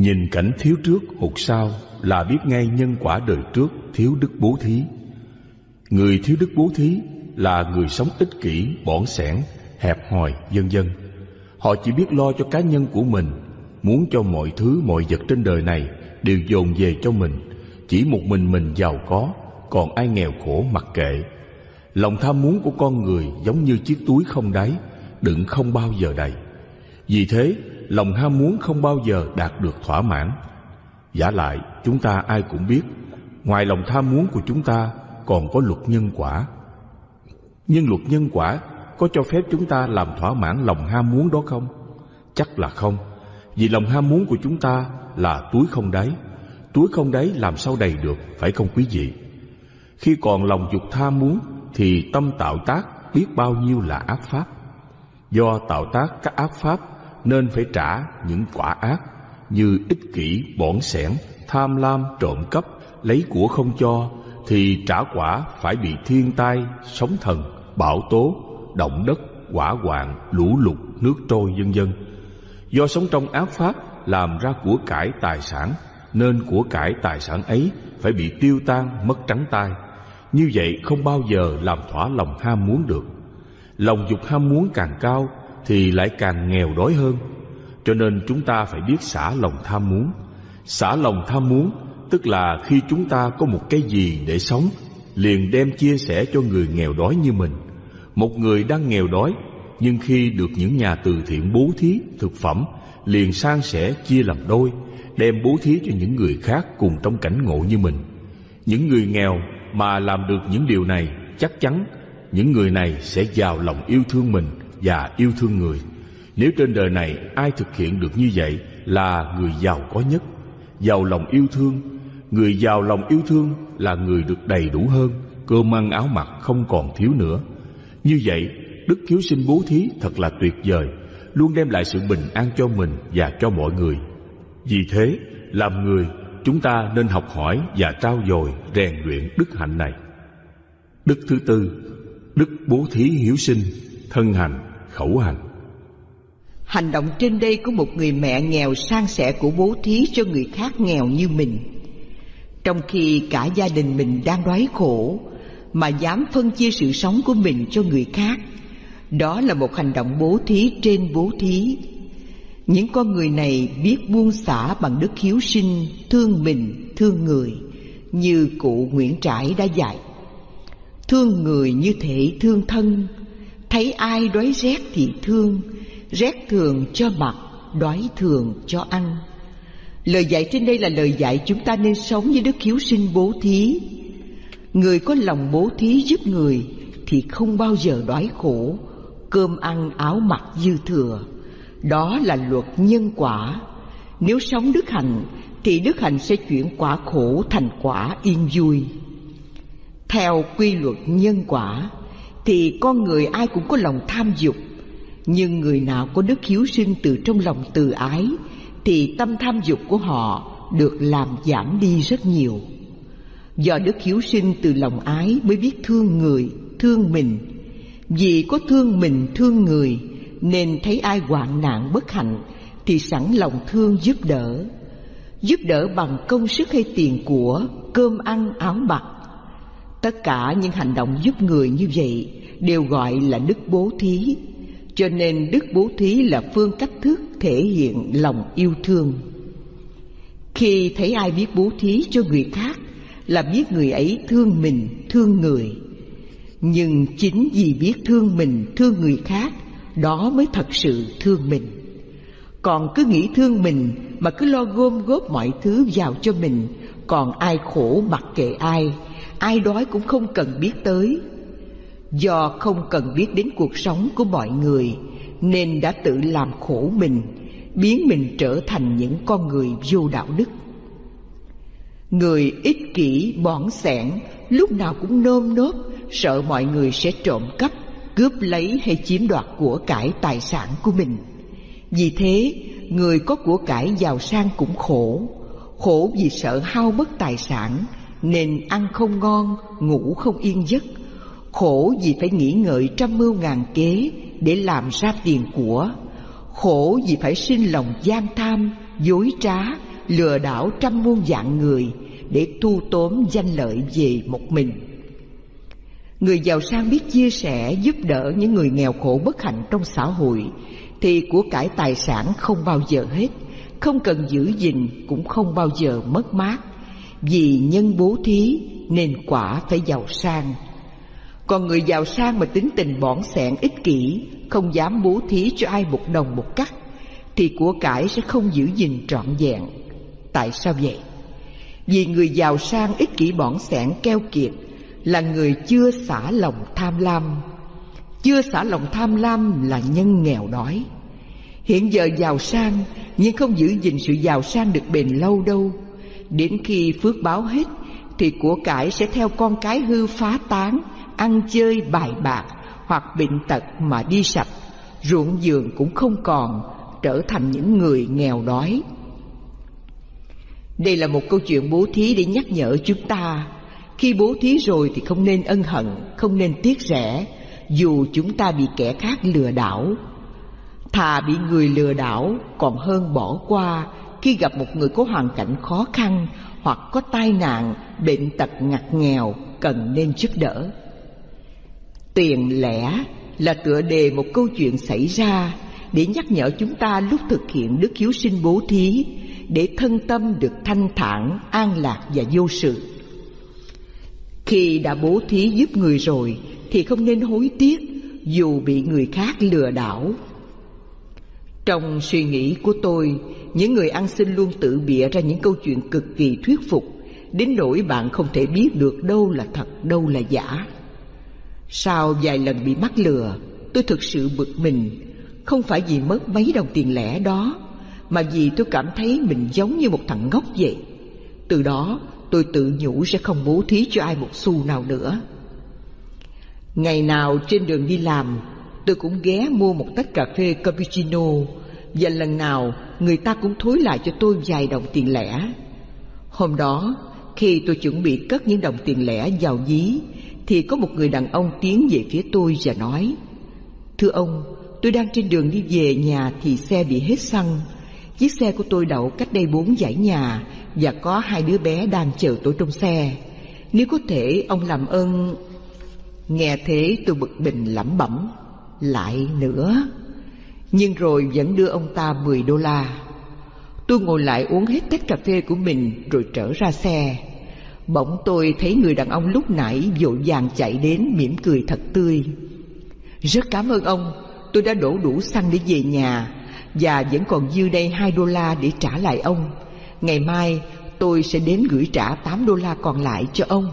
Nhìn cảnh thiếu trước hụt sau là biết ngay nhân quả đời trước thiếu đức bố thí. Người thiếu đức bố thí là người sống ích kỷ, bỏn sẻn, hẹp hòi, vân vân. Họ chỉ biết lo cho cá nhân của mình, muốn cho mọi thứ mọi vật trên đời này đều dồn về cho mình, chỉ một mình mình giàu có, còn ai nghèo khổ mặc kệ. Lòng tham muốn của con người giống như chiếc túi không đáy, đựng không bao giờ đầy. Vì thế, lòng ham muốn không bao giờ đạt được thỏa mãn. Giả lại, chúng ta ai cũng biết, ngoài lòng tham muốn của chúng ta còn có luật nhân quả. Nhưng luật nhân quả có cho phép chúng ta làm thỏa mãn lòng ham muốn đó không? Chắc là không, vì lòng ham muốn của chúng ta là túi không đáy. Túi không đáy làm sao đầy được, phải không quý vị? Khi còn lòng dục tham muốn thì tâm tạo tác biết bao nhiêu là ác pháp. Do tạo tác các ác pháp nên phải trả những quả ác như ích kỷ, bổn sẻn, tham lam, trộm cắp, lấy của không cho thì trả quả phải bị thiên tai, sóng thần, bão tố, động đất, quả hoạn, lũ lụt, nước trôi vân vân. Do sống trong ác pháp làm ra của cải tài sản nên của cải tài sản ấy phải bị tiêu tan mất trắng tay. Như vậy không bao giờ làm thỏa lòng ham muốn được. Lòng dục ham muốn càng cao thì lại càng nghèo đói hơn. Cho nên chúng ta phải biết xả lòng tham muốn. Xả lòng tham muốn tức là khi chúng ta có một cái gì để sống, liền đem chia sẻ cho người nghèo đói như mình. Một người đang nghèo đói, nhưng khi được những nhà từ thiện bố thí thực phẩm, liền san sẻ chia làm đôi, đem bố thí cho những người khác cùng trong cảnh ngộ như mình. Những người nghèo mà làm được những điều này, chắc chắn những người này sẽ giàu lòng yêu thương mình và yêu thương người. Nếu trên đời này ai thực hiện được như vậy là người giàu có nhất, giàu lòng yêu thương. Người giàu lòng yêu thương là người được đầy đủ hơn, cơm ăn áo mặc không còn thiếu nữa. Như vậy, đức hiếu sinh bố thí thật là tuyệt vời, luôn đem lại sự bình an cho mình và cho mọi người. Vì thế, làm người, chúng ta nên học hỏi và trao dồi rèn luyện đức hạnh này. Đức thứ tư, đức bố thí hiếu sinh, thân hành, khẩu hành. Hành động trên đây của một người mẹ nghèo sang sẻ của bố thí cho người khác nghèo như mình. Trong khi cả gia đình mình đang đói khổ mà dám phân chia sự sống của mình cho người khác, đó là một hành động bố thí trên bố thí. Những con người này biết buông xả bằng đức hiếu sinh, thương mình, thương người, như cụ Nguyễn Trãi đã dạy. Thương người như thể thương thân, thấy ai đói rét thì thương, rét thường cho mặc, đói thường cho ăn. Lời dạy trên đây là lời dạy chúng ta nên sống với đức hiếu sinh bố thí. Người có lòng bố thí giúp người thì không bao giờ đói khổ, cơm ăn áo mặc dư thừa. Đó là luật nhân quả. Nếu sống đức hạnh thì đức hạnh sẽ chuyển quả khổ thành quả yên vui. Theo quy luật nhân quả thì con người ai cũng có lòng tham dục, nhưng người nào có đức hiếu sinh từ trong lòng từ ái thì tâm tham dục của họ được làm giảm đi rất nhiều. Do đức hiếu sinh từ lòng ái mới biết thương người, thương mình. Vì có thương mình, thương người nên thấy ai hoạn nạn bất hạnh thì sẵn lòng thương giúp đỡ. Giúp đỡ bằng công sức hay tiền của, cơm ăn, áo mặc. Tất cả những hành động giúp người như vậy đều gọi là đức bố thí. Cho nên đức bố thí là phương cách thức thể hiện lòng yêu thương. Khi thấy ai biết bố thí cho người khác là biết người ấy thương mình, thương người. Nhưng chính vì biết thương mình, thương người khác, đó mới thật sự thương mình. Còn cứ nghĩ thương mình mà cứ lo gom góp mọi thứ vào cho mình, còn ai khổ mặc kệ ai, ai đói cũng không cần biết tới. Do không cần biết đến cuộc sống của mọi người nên đã tự làm khổ mình, biến mình trở thành những con người vô đạo đức. Người ích kỷ bỏn sẻn lúc nào cũng nơm nớp sợ mọi người sẽ trộm cắp, cướp lấy hay chiếm đoạt của cải tài sản của mình. Vì thế, người có của cải giàu sang cũng khổ, khổ vì sợ hao mất tài sản nên ăn không ngon, ngủ không yên giấc, khổ vì phải nghĩ ngợi trăm mưu ngàn kế để làm ra tiền của, khổ vì phải sinh lòng gian tham, dối trá, lừa đảo trăm muôn dạng người để thu tóm danh lợi về một mình. Người giàu sang biết chia sẻ giúp đỡ những người nghèo khổ bất hạnh trong xã hội thì của cải tài sản không bao giờ hết, không cần giữ gìn cũng không bao giờ mất mát. Vì nhân bố thí nên quả phải giàu sang. Còn người giàu sang mà tính tình bỏn sẻn ích kỷ, không dám bố thí cho ai một đồng một cắt, thì của cải sẽ không giữ gìn trọn vẹn. Tại sao vậy? Vì người giàu sang ích kỷ bỏn sẻn keo kiệt là người chưa xả lòng tham lam. Chưa xả lòng tham lam là nhân nghèo đói. Hiện giờ giàu sang nhưng không giữ gìn sự giàu sang được bền lâu đâu. Đến khi phước báo hết thì của cải sẽ theo con cái hư phá tán, ăn chơi bài bạc hoặc bệnh tật mà đi sạch, ruộng vườn cũng không còn, trở thành những người nghèo đói. Đây là một câu chuyện bố thí để nhắc nhở chúng ta. Khi bố thí rồi thì không nên ân hận, không nên tiếc rẻ Dù chúng ta bị kẻ khác lừa đảo. Thà bị người lừa đảo còn hơn bỏ qua khi gặp một người có hoàn cảnh khó khăn Hoặc có tai nạn, bệnh tật ngặt nghèo Cần nên giúp đỡ Tiền lẻ là tựa đề một câu chuyện xảy ra Để nhắc nhở chúng ta lúc thực hiện đức hiếu sinh bố thí để thân tâm được thanh thản, an lạc và vô sự. Khi đã bố thí giúp người rồi thì không nên hối tiếc dù bị người khác lừa đảo. Trong suy nghĩ của tôi, những người ăn xin luôn tự bịa ra những câu chuyện cực kỳ thuyết phục, đến nỗi bạn không thể biết được đâu là thật, đâu là giả. Sau vài lần bị mắc lừa, tôi thực sự bực mình, không phải vì mất mấy đồng tiền lẻ đó, mà vì tôi cảm thấy mình giống như một thằng ngốc vậy. Từ đó tôi tự nhủ sẽ không bố thí cho ai một xu nào nữa. Ngày nào trên đường đi làm, tôi cũng ghé mua một tách cà phê cappuccino và lần nào người ta cũng thối lại cho tôi vài đồng tiền lẻ. Hôm đó, khi tôi chuẩn bị cất những đồng tiền lẻ vào ví, thì có một người đàn ông tiến về phía tôi và nói: "Thưa ông, tôi đang trên đường đi về nhà thì xe bị hết xăng." Chiếc xe của tôi đậu cách đây bốn dãy nhà Và có hai đứa bé đang chờ tôi trong xe Nếu có thể ông làm ơn Nghe thế tôi bực bình lẩm bẩm Lại nữa nhưng rồi vẫn đưa ông ta 10 đô la Tôi ngồi lại uống hết tách cà phê của mình Rồi trở ra xe Bỗng tôi thấy người đàn ông lúc nãy vội vàng chạy đến mỉm cười thật tươi Rất cảm ơn ông Tôi đã đổ đủ xăng để về nhà và vẫn còn dư đây hai đô la để trả lại ông. Ngày mai tôi sẽ đến gửi trả tám đô la còn lại cho ông.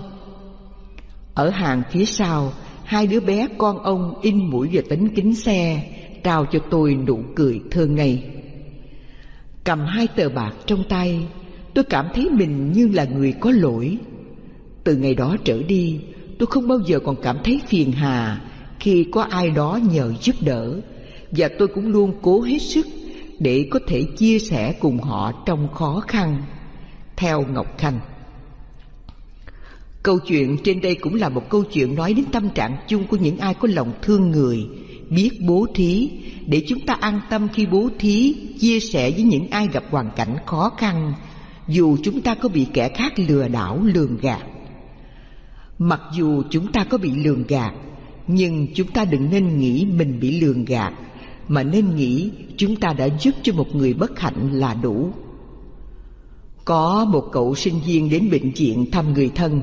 Ở hàng phía sau, hai đứa bé con ông in mũi vào tính kính xe, trao cho tôi nụ cười thơ ngây. Cầm hai tờ bạc trong tay, tôi cảm thấy mình như là người có lỗi. Từ ngày đó trở đi, tôi không bao giờ còn cảm thấy phiền hà khi có ai đó nhờ giúp đỡ và tôi cũng luôn cố hết sức để có thể chia sẻ cùng họ trong khó khăn. Theo Ngọc Khanh Câu chuyện trên đây cũng là một câu chuyện nói đến tâm trạng chung của những ai có lòng thương người, biết bố thí, để chúng ta an tâm khi bố thí, chia sẻ với những ai gặp hoàn cảnh khó khăn, dù chúng ta có bị kẻ khác lừa đảo lường gạt. Mặc dù chúng ta có bị lường gạt, nhưng chúng ta đừng nên nghĩ mình bị lường gạt mà nên nghĩ chúng ta đã giúp cho một người bất hạnh là đủ. Có một cậu sinh viên đến bệnh viện thăm người thân.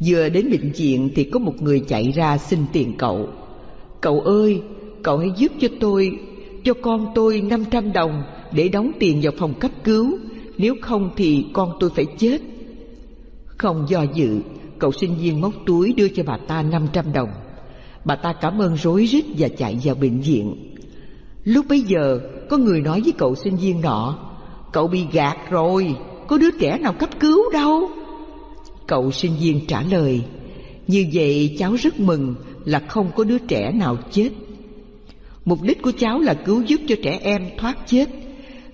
Vừa đến bệnh viện thì có một người chạy ra xin tiền cậu. Cậu ơi, cậu hãy giúp cho tôi, cho con tôi 500 đồng để đóng tiền vào phòng cấp cứu, nếu không thì con tôi phải chết. Không do dự, cậu sinh viên móc túi đưa cho bà ta 500 đồng. Bà ta cảm ơn rối rít và chạy vào bệnh viện. Lúc bấy giờ có người nói với cậu sinh viên nọ Cậu bị gạt rồi Có đứa trẻ nào cấp cứu đâu Cậu sinh viên trả lời Như vậy cháu rất mừng là không có đứa trẻ nào chết. Mục đích của cháu là cứu giúp cho trẻ em thoát chết.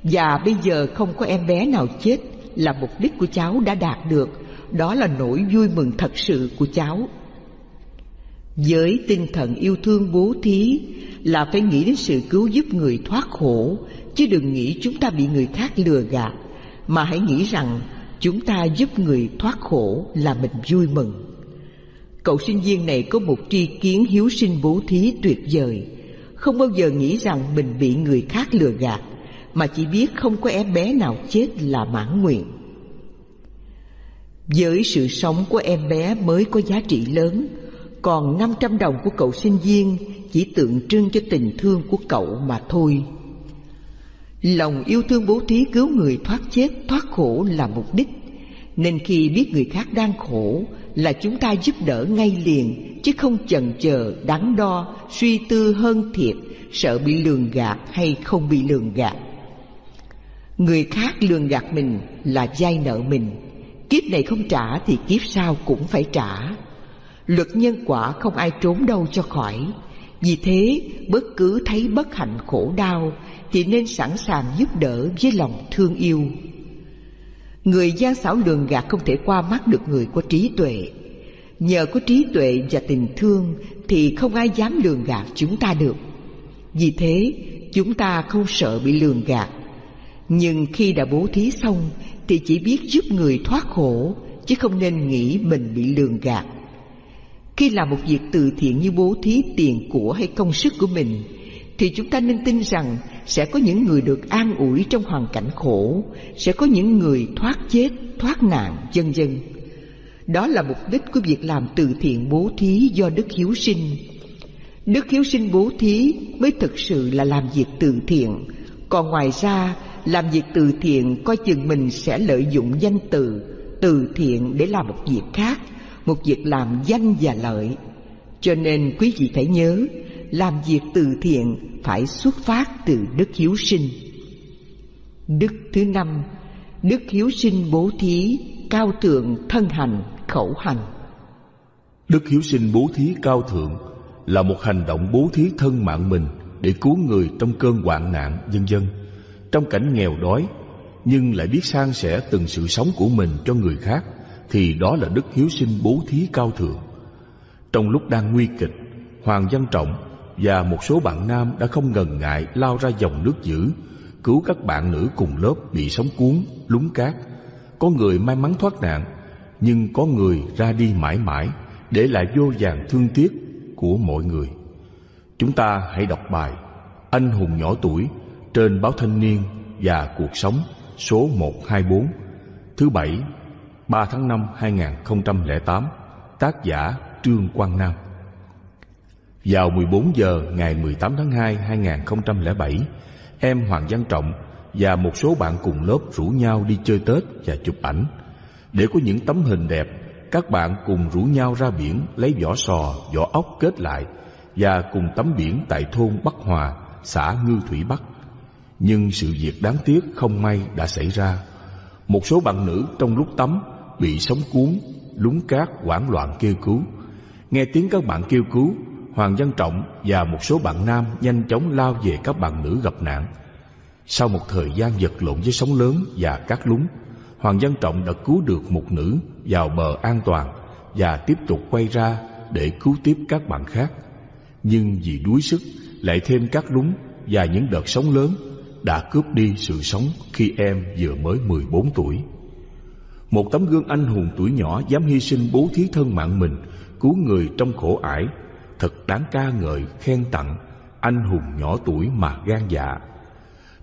Và bây giờ không có em bé nào chết Là mục đích của cháu đã đạt được. Đó là nỗi vui mừng thật sự của cháu. Với tinh thần yêu thương bố thí là phải nghĩ đến sự cứu giúp người thoát khổ, chứ đừng nghĩ chúng ta bị người khác lừa gạt, mà hãy nghĩ rằng chúng ta giúp người thoát khổ là mình vui mừng. Cậu sinh viên này có một tri kiến hiếu sinh bố thí tuyệt vời, không bao giờ nghĩ rằng mình bị người khác lừa gạt, mà chỉ biết không có em bé nào chết là mãn nguyện. Với sự sống của em bé mới có giá trị lớn, còn 500 đồng của cậu sinh viên chỉ tượng trưng cho tình thương của cậu mà thôi. Lòng yêu thương bố thí cứu người thoát chết, thoát khổ là mục đích. Nên khi biết người khác đang khổ là chúng ta giúp đỡ ngay liền, chứ không chần chờ, đắn đo, suy tư hơn thiệt, sợ bị lường gạt hay không bị lường gạt. Người khác lường gạt mình là dai nợ mình, kiếp này không trả thì kiếp sau cũng phải trả. Luật nhân quả không ai trốn đâu cho khỏi. Vì thế, bất cứ thấy bất hạnh khổ đau thì nên sẵn sàng giúp đỡ với lòng thương yêu. Người gian xảo lường gạt không thể qua mắt được người có trí tuệ. Nhờ có trí tuệ và tình thương thì không ai dám lường gạt chúng ta được. Vì thế, chúng ta không sợ bị lường gạt. Nhưng khi đã bố thí xong thì chỉ biết giúp người thoát khổ chứ không nên nghĩ mình bị lường gạt. Khi làm một việc từ thiện như bố thí tiền của hay công sức của mình thì chúng ta nên tin rằng sẽ có những người được an ủi trong hoàn cảnh khổ, sẽ có những người thoát chết, thoát nạn, vân vân. Đó là mục đích của việc làm từ thiện bố thí do Đức Hiếu Sinh. Đức Hiếu Sinh bố thí mới thực sự là làm việc từ thiện, còn ngoài ra làm việc từ thiện coi chừng mình sẽ lợi dụng danh từ từ thiện để làm một việc khác, một việc làm danh và lợi. Cho nên quý vị phải nhớ, làm việc từ thiện phải xuất phát từ đức hiếu sinh. Đức thứ năm, đức hiếu sinh bố thí, cao thượng thân hành, khẩu hành. Đức hiếu sinh bố thí cao thượng là một hành động bố thí thân mạng mình để cứu người trong cơn hoạn nạn, dân dân. Trong cảnh nghèo đói, nhưng lại biết san sẻ từng sự sống của mình cho người khác, thì đó là đức hiếu sinh bố thí cao thượng. Trong lúc đang nguy kịch, Hoàng Văn Trọng và một số bạn nam đã không ngần ngại lao ra dòng nước dữ, cứu các bạn nữ cùng lớp bị sóng cuốn, lúng cát. Có người may mắn thoát nạn, nhưng có người ra đi mãi mãi, để lại vô vàng thương tiếc của mọi người. Chúng ta hãy đọc bài Anh hùng nhỏ tuổi trên báo Thanh niên và Cuộc sống số 124 thứ bảy 3 tháng 5 2008 tác giả Trương Quang Nam vào 14 giờ ngày 18 tháng 2 2007, em Hoàng Văn Trọng và một số bạn cùng lớp rủ nhau đi chơi Tết và chụp ảnh. Để có những tấm hình đẹp, các bạn cùng rủ nhau ra biển lấy vỏ sò, vỏ ốc kết lại và cùng tắm biển tại thôn Bắc Hòa, xã Ngư Thủy Bắc. Nhưng sự việc đáng tiếc không may đã xảy ra. Một số bạn nữ trong lúc tắm bị sóng cuốn, lúng cát hoảng loạn kêu cứu. Nghe tiếng các bạn kêu cứu, Hoàng Văn Trọng và một số bạn nam nhanh chóng lao về các bạn nữ gặp nạn. Sau một thời gian vật lộn với sóng lớn và cát lúng, Hoàng Văn Trọng đã cứu được một nữ vào bờ an toàn và tiếp tục quay ra để cứu tiếp các bạn khác. Nhưng vì đuối sức, lại thêm cát lúng và những đợt sóng lớn đã cướp đi sự sống khi em vừa mới 14 tuổi. Một tấm gương anh hùng tuổi nhỏ dám hy sinh bố thí thân mạng mình, cứu người trong khổ ải thật đáng ca ngợi, khen tặng anh hùng nhỏ tuổi mà gan dạ.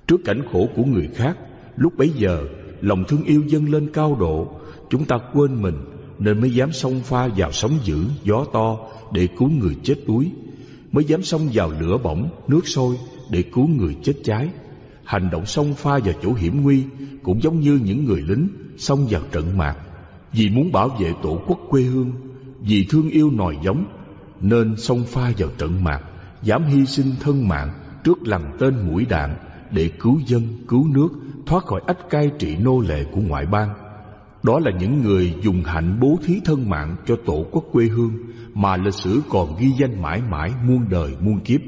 Trước cảnh khổ của người khác, lúc bấy giờ, lòng thương yêu dâng lên cao độ, chúng ta quên mình nên mới dám xông pha vào sóng dữ, gió to để cứu người chết đuối. Mới dám xông vào lửa bỏng, nước sôi để cứu người chết cháy. Hành động xông pha vào chỗ hiểm nguy cũng giống như những người lính xông vào trận mạc. Vì muốn bảo vệ tổ quốc quê hương, vì thương yêu nòi giống nên xông pha vào trận mạc, dám hy sinh thân mạng trước lằn tên mũi đạn để cứu dân, cứu nước, thoát khỏi ách cai trị nô lệ của ngoại bang. Đó là những người dùng hạnh bố thí thân mạng cho tổ quốc quê hương mà lịch sử còn ghi danh mãi mãi muôn đời muôn kiếp.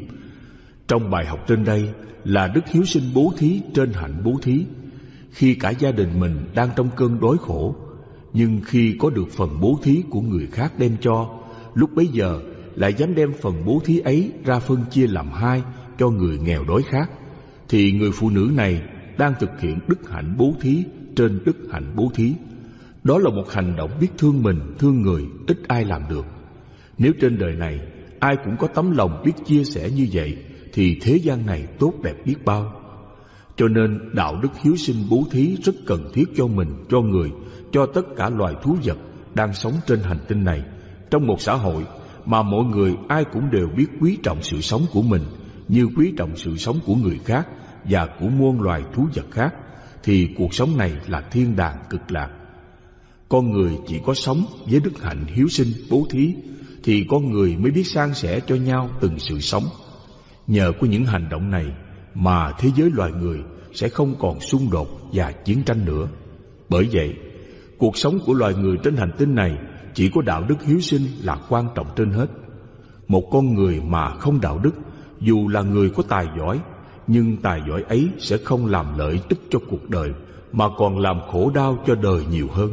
Trong bài học trên đây là đức hiếu sinh bố thí trên hạnh bố thí. Khi cả gia đình mình đang trong cơn đói khổ, nhưng khi có được phần bố thí của người khác đem cho, lúc bấy giờ lại dám đem phần bố thí ấy ra phân chia làm hai cho người nghèo đói khác, thì người phụ nữ này đang thực hiện đức hạnh bố thí trên đức hạnh bố thí. Đó là một hành động biết thương mình, thương người, ít ai làm được. Nếu trên đời này ai cũng có tấm lòng biết chia sẻ như vậy, thì thế gian này tốt đẹp biết bao. Cho nên đạo đức hiếu sinh bố thí rất cần thiết cho mình, cho người, cho tất cả loài thú vật đang sống trên hành tinh này. Trong một xã hội mà mọi người ai cũng đều biết quý trọng sự sống của mình như quý trọng sự sống của người khác và của muôn loài thú vật khác thì cuộc sống này là thiên đàng cực lạc. Con người chỉ có sống với đức hạnh hiếu sinh bố thí thì con người mới biết san sẻ cho nhau từng sự sống. Nhờ có những hành động này mà thế giới loài người sẽ không còn xung đột và chiến tranh nữa. Bởi vậy, cuộc sống của loài người trên hành tinh này chỉ có đạo đức hiếu sinh là quan trọng trên hết. Một con người mà không đạo đức, dù là người có tài giỏi, nhưng tài giỏi ấy sẽ không làm lợi ích cho cuộc đời, mà còn làm khổ đau cho đời nhiều hơn.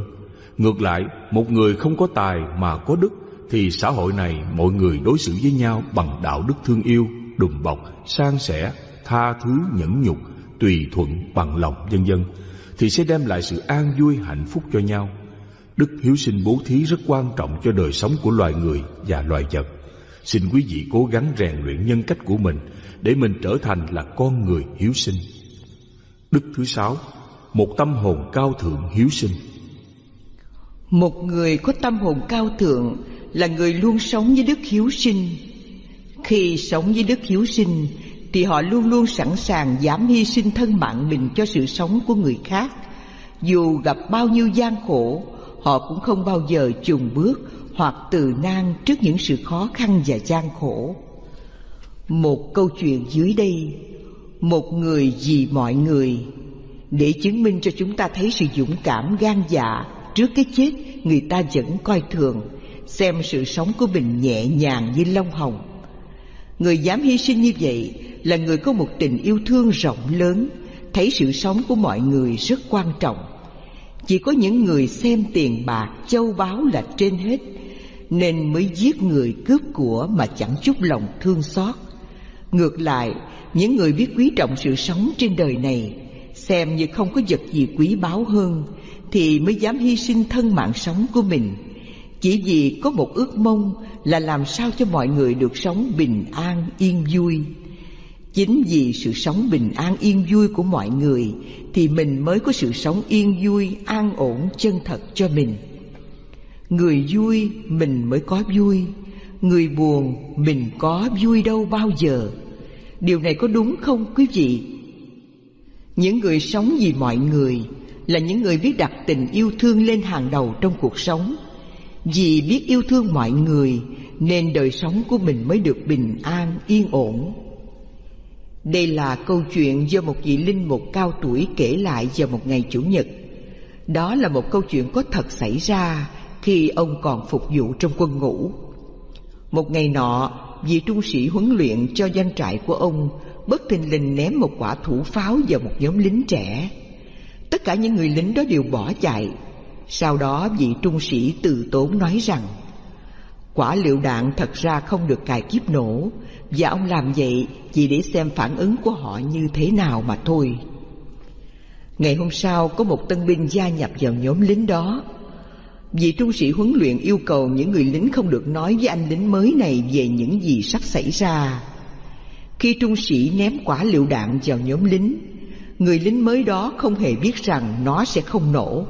Ngược lại, một người không có tài mà có đức, thì xã hội này mọi người đối xử với nhau bằng đạo đức thương yêu, đùm bọc, san sẻ, tha thứ, nhẫn nhục, tùy thuận, bằng lòng, vân vân thì sẽ đem lại sự an vui hạnh phúc cho nhau. Đức hiếu sinh bố thí rất quan trọng cho đời sống của loài người và loài vật. Xin quý vị cố gắng rèn luyện nhân cách của mình để mình trở thành là con người hiếu sinh. Đức thứ sáu, một tâm hồn cao thượng hiếu sinh. Một người có tâm hồn cao thượng là người luôn sống với đức hiếu sinh. Khi sống với đức hiếu sinh thì họ luôn luôn sẵn sàng dám hy sinh thân mạng mình cho sự sống của người khác. Dù gặp bao nhiêu gian khổ, họ cũng không bao giờ chùn bước hoặc từ nan trước những sự khó khăn và gian khổ. Một câu chuyện dưới đây, một người vì mọi người, để chứng minh cho chúng ta thấy sự dũng cảm gan dạ trước cái chết người ta vẫn coi thường, xem sự sống của mình nhẹ nhàng như lông hồng. Người dám hy sinh như vậy là người có một tình yêu thương rộng lớn, thấy sự sống của mọi người rất quan trọng. Chỉ có những người xem tiền bạc, châu báu là trên hết, nên mới giết người cướp của mà chẳng chút lòng thương xót. Ngược lại, những người biết quý trọng sự sống trên đời này, xem như không có vật gì quý báu hơn, thì mới dám hy sinh thân mạng sống của mình, chỉ vì có một ước mong là làm sao cho mọi người được sống bình an, yên vui. Chính vì sự sống bình an yên vui của mọi người Thì mình mới có sự sống yên vui, an ổn, chân thật cho mình. Người vui mình mới có vui. Người buồn mình có vui đâu bao giờ. Điều này có đúng không quý vị? Những người sống vì mọi người Là những người biết đặt tình yêu thương lên hàng đầu trong cuộc sống. Vì biết yêu thương mọi người Nên đời sống của mình mới được bình an, yên ổn đây là câu chuyện do một vị linh mục cao tuổi kể lại vào một ngày Chủ nhật. Đó là một câu chuyện có thật xảy ra khi ông còn phục vụ trong quân ngũ. Một ngày nọ, vị trung sĩ huấn luyện cho doanh trại của ông bất thình lình ném một quả thủ pháo vào một nhóm lính trẻ. Tất cả những người lính đó đều bỏ chạy. Sau đó vị trung sĩ từ tốn nói rằng Quả liệu đạn thật ra không được cài kiếp nổ và ông làm vậy chỉ để xem phản ứng của họ như thế nào mà thôi. Ngày hôm sau, có một tân binh gia nhập vào nhóm lính đó. Vị trung sĩ huấn luyện yêu cầu những người lính không được nói với anh lính mới này về những gì sắp xảy ra. Khi trung sĩ ném quả lựu đạn vào nhóm lính, Người lính mới đó không hề biết rằng nó sẽ không nổ.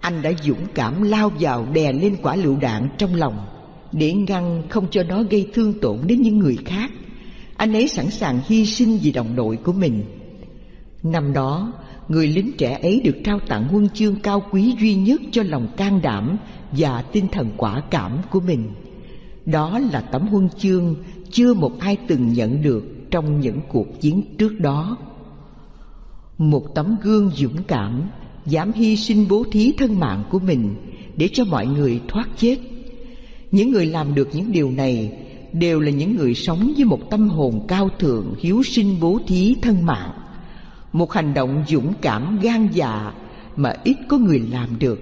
Anh đã dũng cảm lao vào đè lên quả lựu đạn trong lòng để ngăn không cho nó gây thương tổn đến những người khác. Anh ấy sẵn sàng hy sinh vì đồng đội của mình. Năm đó, người lính trẻ ấy được trao tặng huân chương cao quý duy nhất cho lòng can đảm và tinh thần quả cảm của mình. Đó là tấm huân chương chưa một ai từng nhận được trong những cuộc chiến trước đó. Một tấm gương dũng cảm, dám hy sinh bố thí thân mạng của mình để cho mọi người thoát chết những người làm được những điều này đều là những người sống với một tâm hồn cao thượng, hiếu sinh bố thí, thân mạng. Một hành động dũng cảm, gan dạ mà ít có người làm được.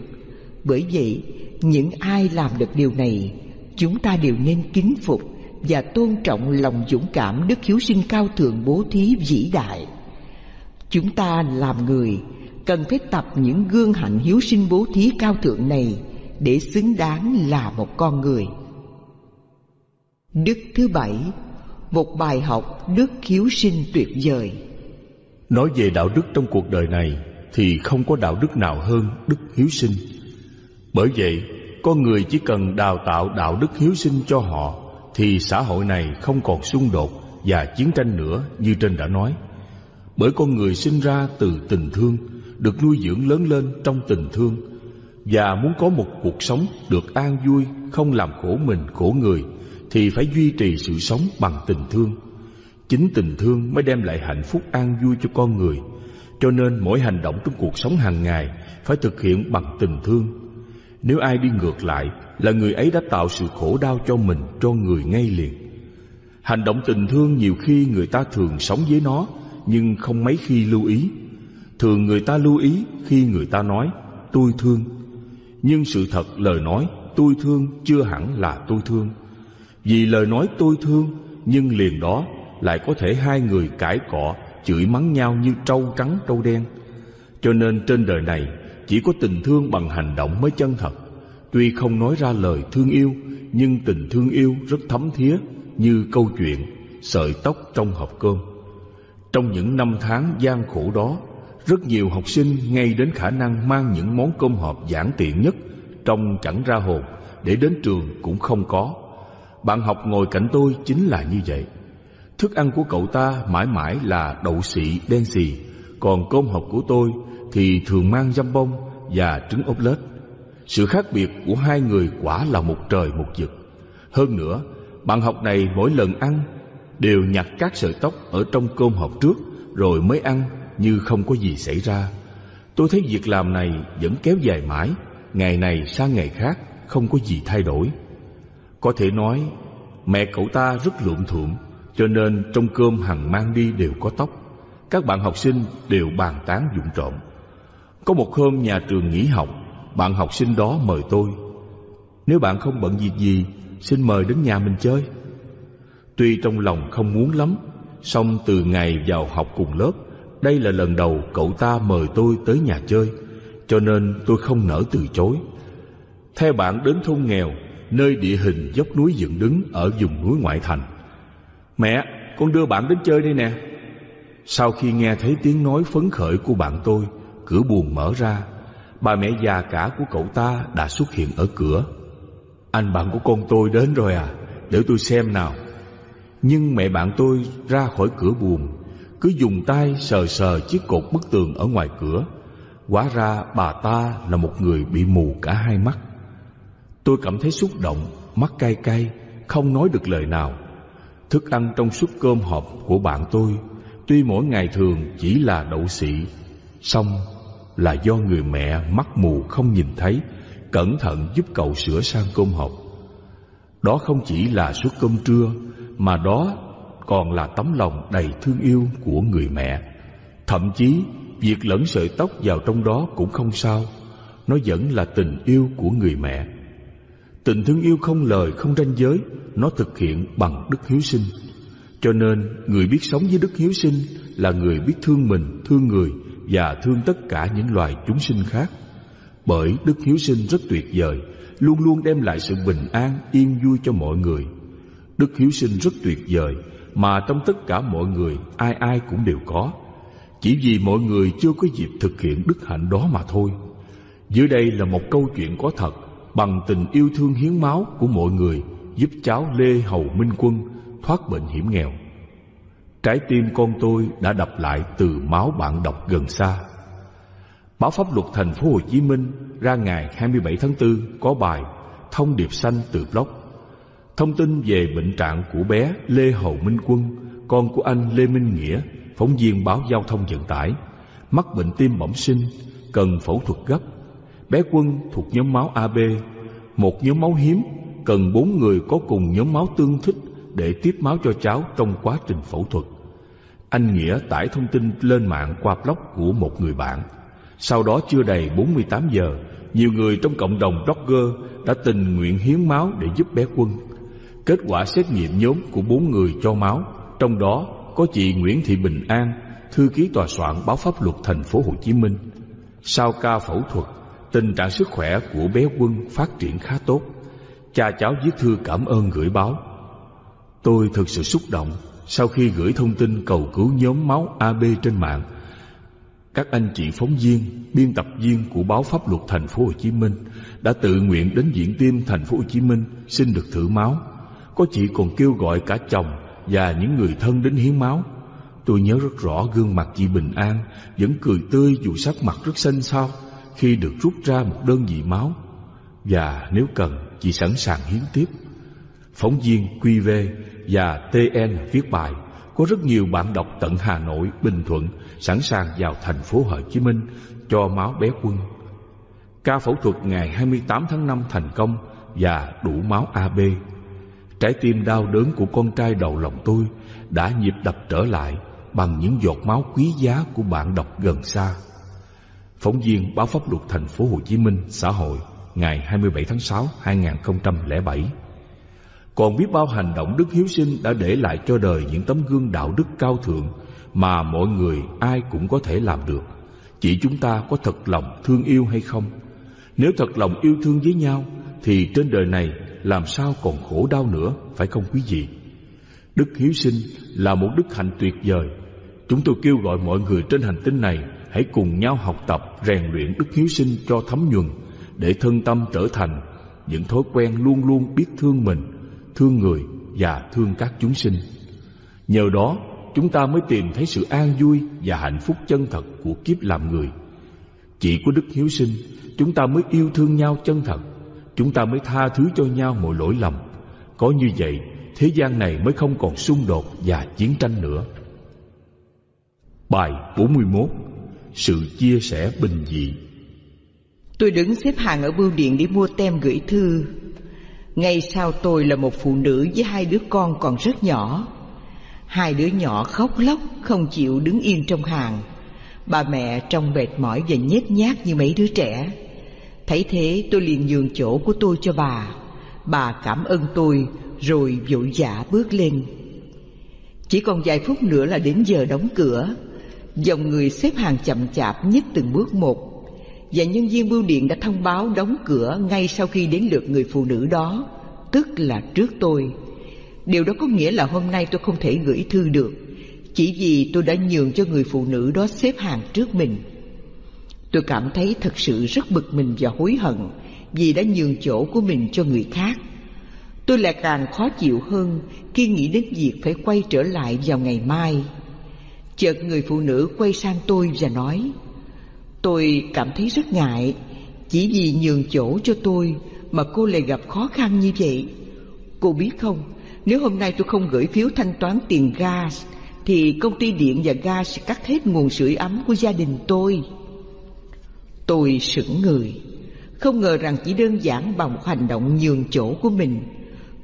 Bởi vậy, những ai làm được điều này, chúng ta đều nên kính phục và tôn trọng lòng dũng cảm đức hiếu sinh cao thượng bố thí vĩ đại. Chúng ta làm người cần phải tập những gương hạnh hiếu sinh bố thí cao thượng này để xứng đáng là một con người. Đức thứ bảy, một bài học đức hiếu sinh tuyệt vời. Nói về đạo đức trong cuộc đời này thì không có đạo đức nào hơn đức hiếu sinh. Bởi vậy, con người chỉ cần đào tạo đạo đức hiếu sinh cho họ thì xã hội này không còn xung đột và chiến tranh nữa như trên đã nói. Bởi con người sinh ra từ tình thương, được nuôi dưỡng lớn lên trong tình thương và muốn có một cuộc sống được an vui, không làm khổ mình khổ người thì phải duy trì sự sống bằng tình thương. Chính tình thương mới đem lại hạnh phúc an vui cho con người. Cho nên mỗi hành động trong cuộc sống hàng ngày phải thực hiện bằng tình thương. Nếu ai đi ngược lại là người ấy đã tạo sự khổ đau cho mình, cho người ngay liền. Hành động tình thương nhiều khi người ta thường sống với nó nhưng không mấy khi lưu ý. Thường người ta lưu ý khi người ta nói tôi thương. Nhưng sự thật lời nói tôi thương chưa hẳn là tôi thương. Vì lời nói tôi thương nhưng liền đó lại có thể hai người cãi cọ, chửi mắng nhau như trâu trắng trâu đen. Cho nên trên đời này chỉ có tình thương bằng hành động mới chân thật. Tuy không nói ra lời thương yêu, nhưng tình thương yêu rất thấm thía như câu chuyện sợi tóc trong hộp cơm. Trong những năm tháng gian khổ đó, rất nhiều học sinh ngay đến khả năng mang những món cơm hộp giản tiện nhất trong chẳng ra hồn để đến trường cũng không có. Bạn học ngồi cạnh tôi chính là như vậy. Thức ăn của cậu ta mãi mãi là đậu xị đen xì, còn cơm hộp của tôi thì thường mang dăm bông và trứng ốp lết. Sự khác biệt của hai người quả là một trời một vực. Hơn nữa, bạn học này mỗi lần ăn đều nhặt các sợi tóc ở trong cơm hộp trước rồi mới ăn như không có gì xảy ra. Tôi thấy việc làm này vẫn kéo dài mãi, ngày này sang ngày khác không có gì thay đổi. Có thể nói mẹ cậu ta rất luộm thuộm cho nên trong cơm hằng mang đi đều có tóc. Các bạn học sinh đều bàn tán dụng trộm. Có một hôm nhà trường nghỉ học, bạn học sinh đó mời tôi. Nếu bạn không bận việc gì, xin mời đến nhà mình chơi. Tuy trong lòng không muốn lắm, song từ ngày vào học cùng lớp, đây là lần đầu cậu ta mời tôi tới nhà chơi, cho nên tôi không nỡ từ chối. Theo bạn đến thôn nghèo, nơi địa hình dốc núi dựng đứng ở vùng núi ngoại thành. Mẹ, con đưa bạn đến chơi đây nè. Sau khi nghe thấy tiếng nói phấn khởi của bạn tôi, cửa buồn mở ra. Bà mẹ già cả của cậu ta đã xuất hiện ở cửa. Anh bạn của con tôi đến rồi à, để tôi xem nào. Nhưng mẹ bạn tôi ra khỏi cửa buồn, cứ dùng tay sờ sờ chiếc cột bức tường ở ngoài cửa. Hóa ra bà ta là một người bị mù cả hai mắt. Tôi cảm thấy xúc động, mắt cay cay, không nói được lời nào. Thức ăn trong suất cơm hộp của bạn tôi Tuy mỗi ngày thường chỉ là đậu xị Xong là do người mẹ mắt mù không nhìn thấy Cẩn thận giúp cậu sửa sang cơm hộp Đó không chỉ là suất cơm trưa Mà đó còn là tấm lòng đầy thương yêu của người mẹ. Thậm chí việc lẫn sợi tóc vào trong đó cũng không sao. Nó vẫn là tình yêu của người mẹ. Tình thương yêu không lời không ranh giới Nó thực hiện bằng đức hiếu sinh. Cho nên người biết sống với đức hiếu sinh Là người biết thương mình, thương người Và thương tất cả những loài chúng sinh khác. Bởi đức hiếu sinh rất tuyệt vời Luôn luôn đem lại sự bình an, yên vui cho mọi người. Đức hiếu sinh rất tuyệt vời mà trong tất cả mọi người, Ai ai cũng đều có Chỉ vì mọi người chưa có dịp thực hiện đức hạnh đó mà thôi Dưới đây là một câu chuyện có thật, bằng tình yêu thương hiến máu của mọi người, giúp cháu Lê Hầu Minh Quân thoát bệnh hiểm nghèo. Trái tim con tôi đã đập lại từ máu bạn đọc gần xa. Báo pháp luật thành phố Hồ Chí Minh ra ngày 27 tháng 4 có bài Thông điệp xanh từ blog. Thông tin về bệnh trạng của bé Lê Hậu Minh Quân, con của anh Lê Minh Nghĩa, phóng viên báo giao thông vận tải, mắc bệnh tim bẩm sinh, cần phẫu thuật gấp Bé Quân thuộc nhóm máu AB, một nhóm máu hiếm, cần bốn người có cùng nhóm máu tương thích để tiếp máu cho cháu trong quá trình phẫu thuật. Anh Nghĩa tải thông tin lên mạng qua blog của một người bạn. Sau đó chưa đầy 48 giờ, nhiều người trong cộng đồng blogger đã tình nguyện hiến máu để giúp bé Quân. Kết quả xét nghiệm nhóm của bốn người cho máu, trong đó có chị Nguyễn Thị Bình An, thư ký tòa soạn báo pháp luật thành phố Hồ Chí Minh. Sau ca phẫu thuật, tình trạng sức khỏe của bé Quân phát triển khá tốt. Cha cháu viết thư cảm ơn gửi báo. Tôi thực sự xúc động sau khi gửi thông tin cầu cứu nhóm máu AB trên mạng. Các anh chị phóng viên, biên tập viên của báo pháp luật thành phố Hồ Chí Minh đã tự nguyện đến viện tim thành phố Hồ Chí Minh xin được thử máu. Có chị còn kêu gọi cả chồng và những người thân đến hiến máu. Tôi nhớ rất rõ gương mặt chị Bình An vẫn cười tươi dù sắc mặt rất xanh xao khi được rút ra một đơn vị máu. Và nếu cần, chị sẵn sàng hiến tiếp. Phóng viên QV và TN viết bài có rất nhiều bạn đọc tận Hà Nội, Bình Thuận sẵn sàng vào thành phố Hồ Chí Minh cho máu bé quân. Ca phẫu thuật ngày 28 tháng 5 thành công và đủ máu AB. Trái tim đau đớn của con trai đầu lòng tôi đã nhịp đập trở lại bằng những giọt máu quý giá của bạn đọc gần xa. Phóng viên báo pháp luật thành phố Hồ Chí Minh, xã hội, ngày 27 tháng 6 2007. Còn biết bao hành động đức hiếu sinh đã để lại cho đời những tấm gương đạo đức cao thượng mà mọi người ai cũng có thể làm được. Chỉ chúng ta có thật lòng thương yêu hay không? Nếu thật lòng yêu thương với nhau, thì trên đời này làm sao còn khổ đau nữa, phải không quý vị? Đức hiếu sinh là một đức hạnh tuyệt vời. Chúng tôi kêu gọi mọi người trên hành tinh này hãy cùng nhau học tập, rèn luyện đức hiếu sinh cho thấm nhuần để thân tâm trở thành những thói quen luôn luôn biết thương mình, thương người và thương các chúng sinh. Nhờ đó, chúng ta mới tìm thấy sự an vui và hạnh phúc chân thật của kiếp làm người. Chỉ có đức hiếu sinh, chúng ta mới yêu thương nhau chân thật, chúng ta mới tha thứ cho nhau mọi lỗi lầm. Có như vậy, thế gian này mới không còn xung đột và chiến tranh nữa. Bài 41 Sự chia sẻ bình dị. Tôi đứng xếp hàng ở bưu điện để mua tem gửi thư. Ngay sau tôi là một phụ nữ với hai đứa con còn rất nhỏ. Hai đứa nhỏ khóc lóc không chịu đứng yên trong hàng. Bà mẹ trông mệt mỏi và nhét nhác như mấy đứa trẻ. Thấy thế tôi liền nhường chỗ của tôi cho bà. Bà cảm ơn tôi, rồi vội vã bước lên. Chỉ còn vài phút nữa là đến giờ đóng cửa. Dòng người xếp hàng chậm chạp nhất từng bước một. Và nhân viên bưu điện đã thông báo đóng cửa ngay sau khi đến lượt người phụ nữ đó, Tức là trước tôi. Điều đó có nghĩa là hôm nay tôi không thể gửi thư được. Chỉ vì tôi đã nhường cho người phụ nữ đó xếp hàng trước mình. Tôi cảm thấy thật sự rất bực mình và hối hận Vì đã nhường chỗ của mình cho người khác. Tôi lại càng khó chịu hơn khi nghĩ đến việc phải quay trở lại vào ngày mai. Chợt người phụ nữ quay sang tôi và nói, Tôi cảm thấy rất ngại, Chỉ vì nhường chỗ cho tôi Mà cô lại gặp khó khăn như vậy. Cô biết không, Nếu hôm nay tôi không gửi phiếu thanh toán tiền gas, Thì công ty điện và gas sẽ cắt hết nguồn sưởi ấm của gia đình tôi. Tôi sững người. Không ngờ rằng chỉ đơn giản bằng một hành động nhường chỗ của mình.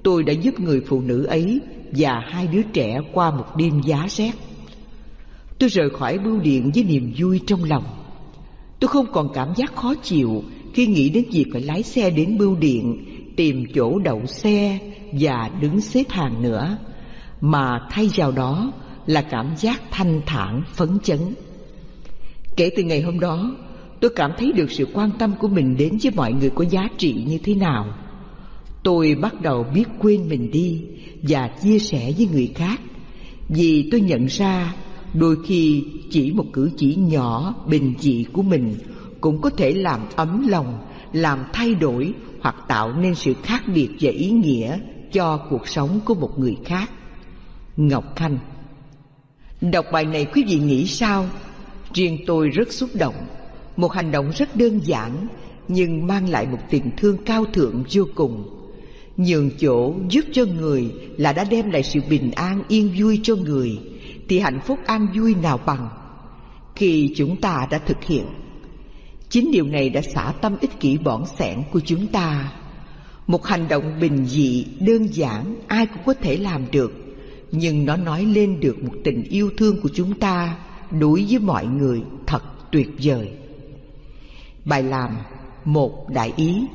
Tôi đã giúp người phụ nữ ấy Và hai đứa trẻ qua một đêm giá rét. Tôi rời khỏi bưu điện với niềm vui trong lòng. Tôi không còn cảm giác khó chịu Khi nghĩ đến việc phải lái xe đến bưu điện, Tìm chỗ đậu xe Và đứng xếp hàng nữa, Mà thay vào đó là cảm giác thanh thản, phấn chấn. Kể từ ngày hôm đó Tôi cảm thấy được sự quan tâm của mình đến với mọi người có giá trị như thế nào. Tôi bắt đầu biết quên mình đi Và chia sẻ với người khác, Vì tôi nhận ra Đôi khi chỉ một cử chỉ nhỏ, bình dị của mình Cũng có thể làm ấm lòng, Làm thay đổi hoặc tạo nên sự khác biệt và ý nghĩa Cho cuộc sống của một người khác. Ngọc Khanh. Đọc bài này quý vị nghĩ sao? Riêng tôi rất xúc động. Một hành động rất đơn giản, Nhưng mang lại một tình thương cao thượng vô cùng. Nhường chỗ giúp cho người là đã đem lại sự bình an, yên vui cho người, thì hạnh phúc an vui nào bằng. Khi chúng ta đã thực hiện, chính điều này đã xả tâm ích kỷ bỏng sẻn của chúng ta. Một hành động bình dị, đơn giản, ai cũng có thể làm được, nhưng nó nói lên được một tình yêu thương của chúng ta đối với mọi người thật tuyệt vời bài làm một đại ý.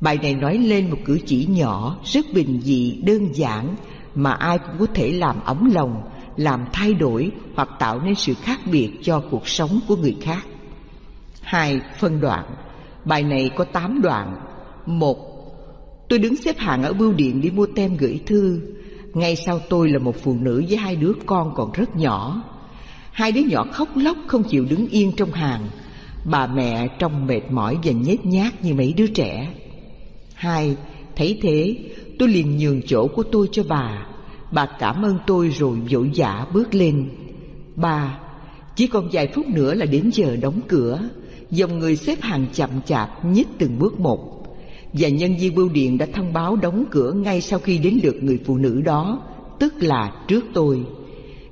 Bài này nói lên một cử chỉ nhỏ rất bình dị đơn giản mà ai cũng có thể làm ấm lòng làm thay đổi hoặc tạo nên sự khác biệt cho cuộc sống của người khác. Hai, phân đoạn. Bài này có tám đoạn. Một, tôi đứng xếp hàng ở bưu điện đi mua tem gửi thư. Ngay sau tôi là một phụ nữ với hai đứa con còn rất nhỏ. Hai đứa nhỏ khóc lóc không chịu đứng yên trong hàng. Bà mẹ trông mệt mỏi và nhếch nhác như mấy đứa trẻ. Hai, thấy thế tôi liền nhường chỗ của tôi cho bà. Bà cảm ơn tôi rồi vội vã bước lên. Ba, chỉ còn vài phút nữa là đến giờ đóng cửa. Dòng người xếp hàng chậm chạp nhích từng bước một. Và nhân viên bưu điện đã thông báo đóng cửa ngay sau khi đến lượt người phụ nữ đó Tức là trước tôi.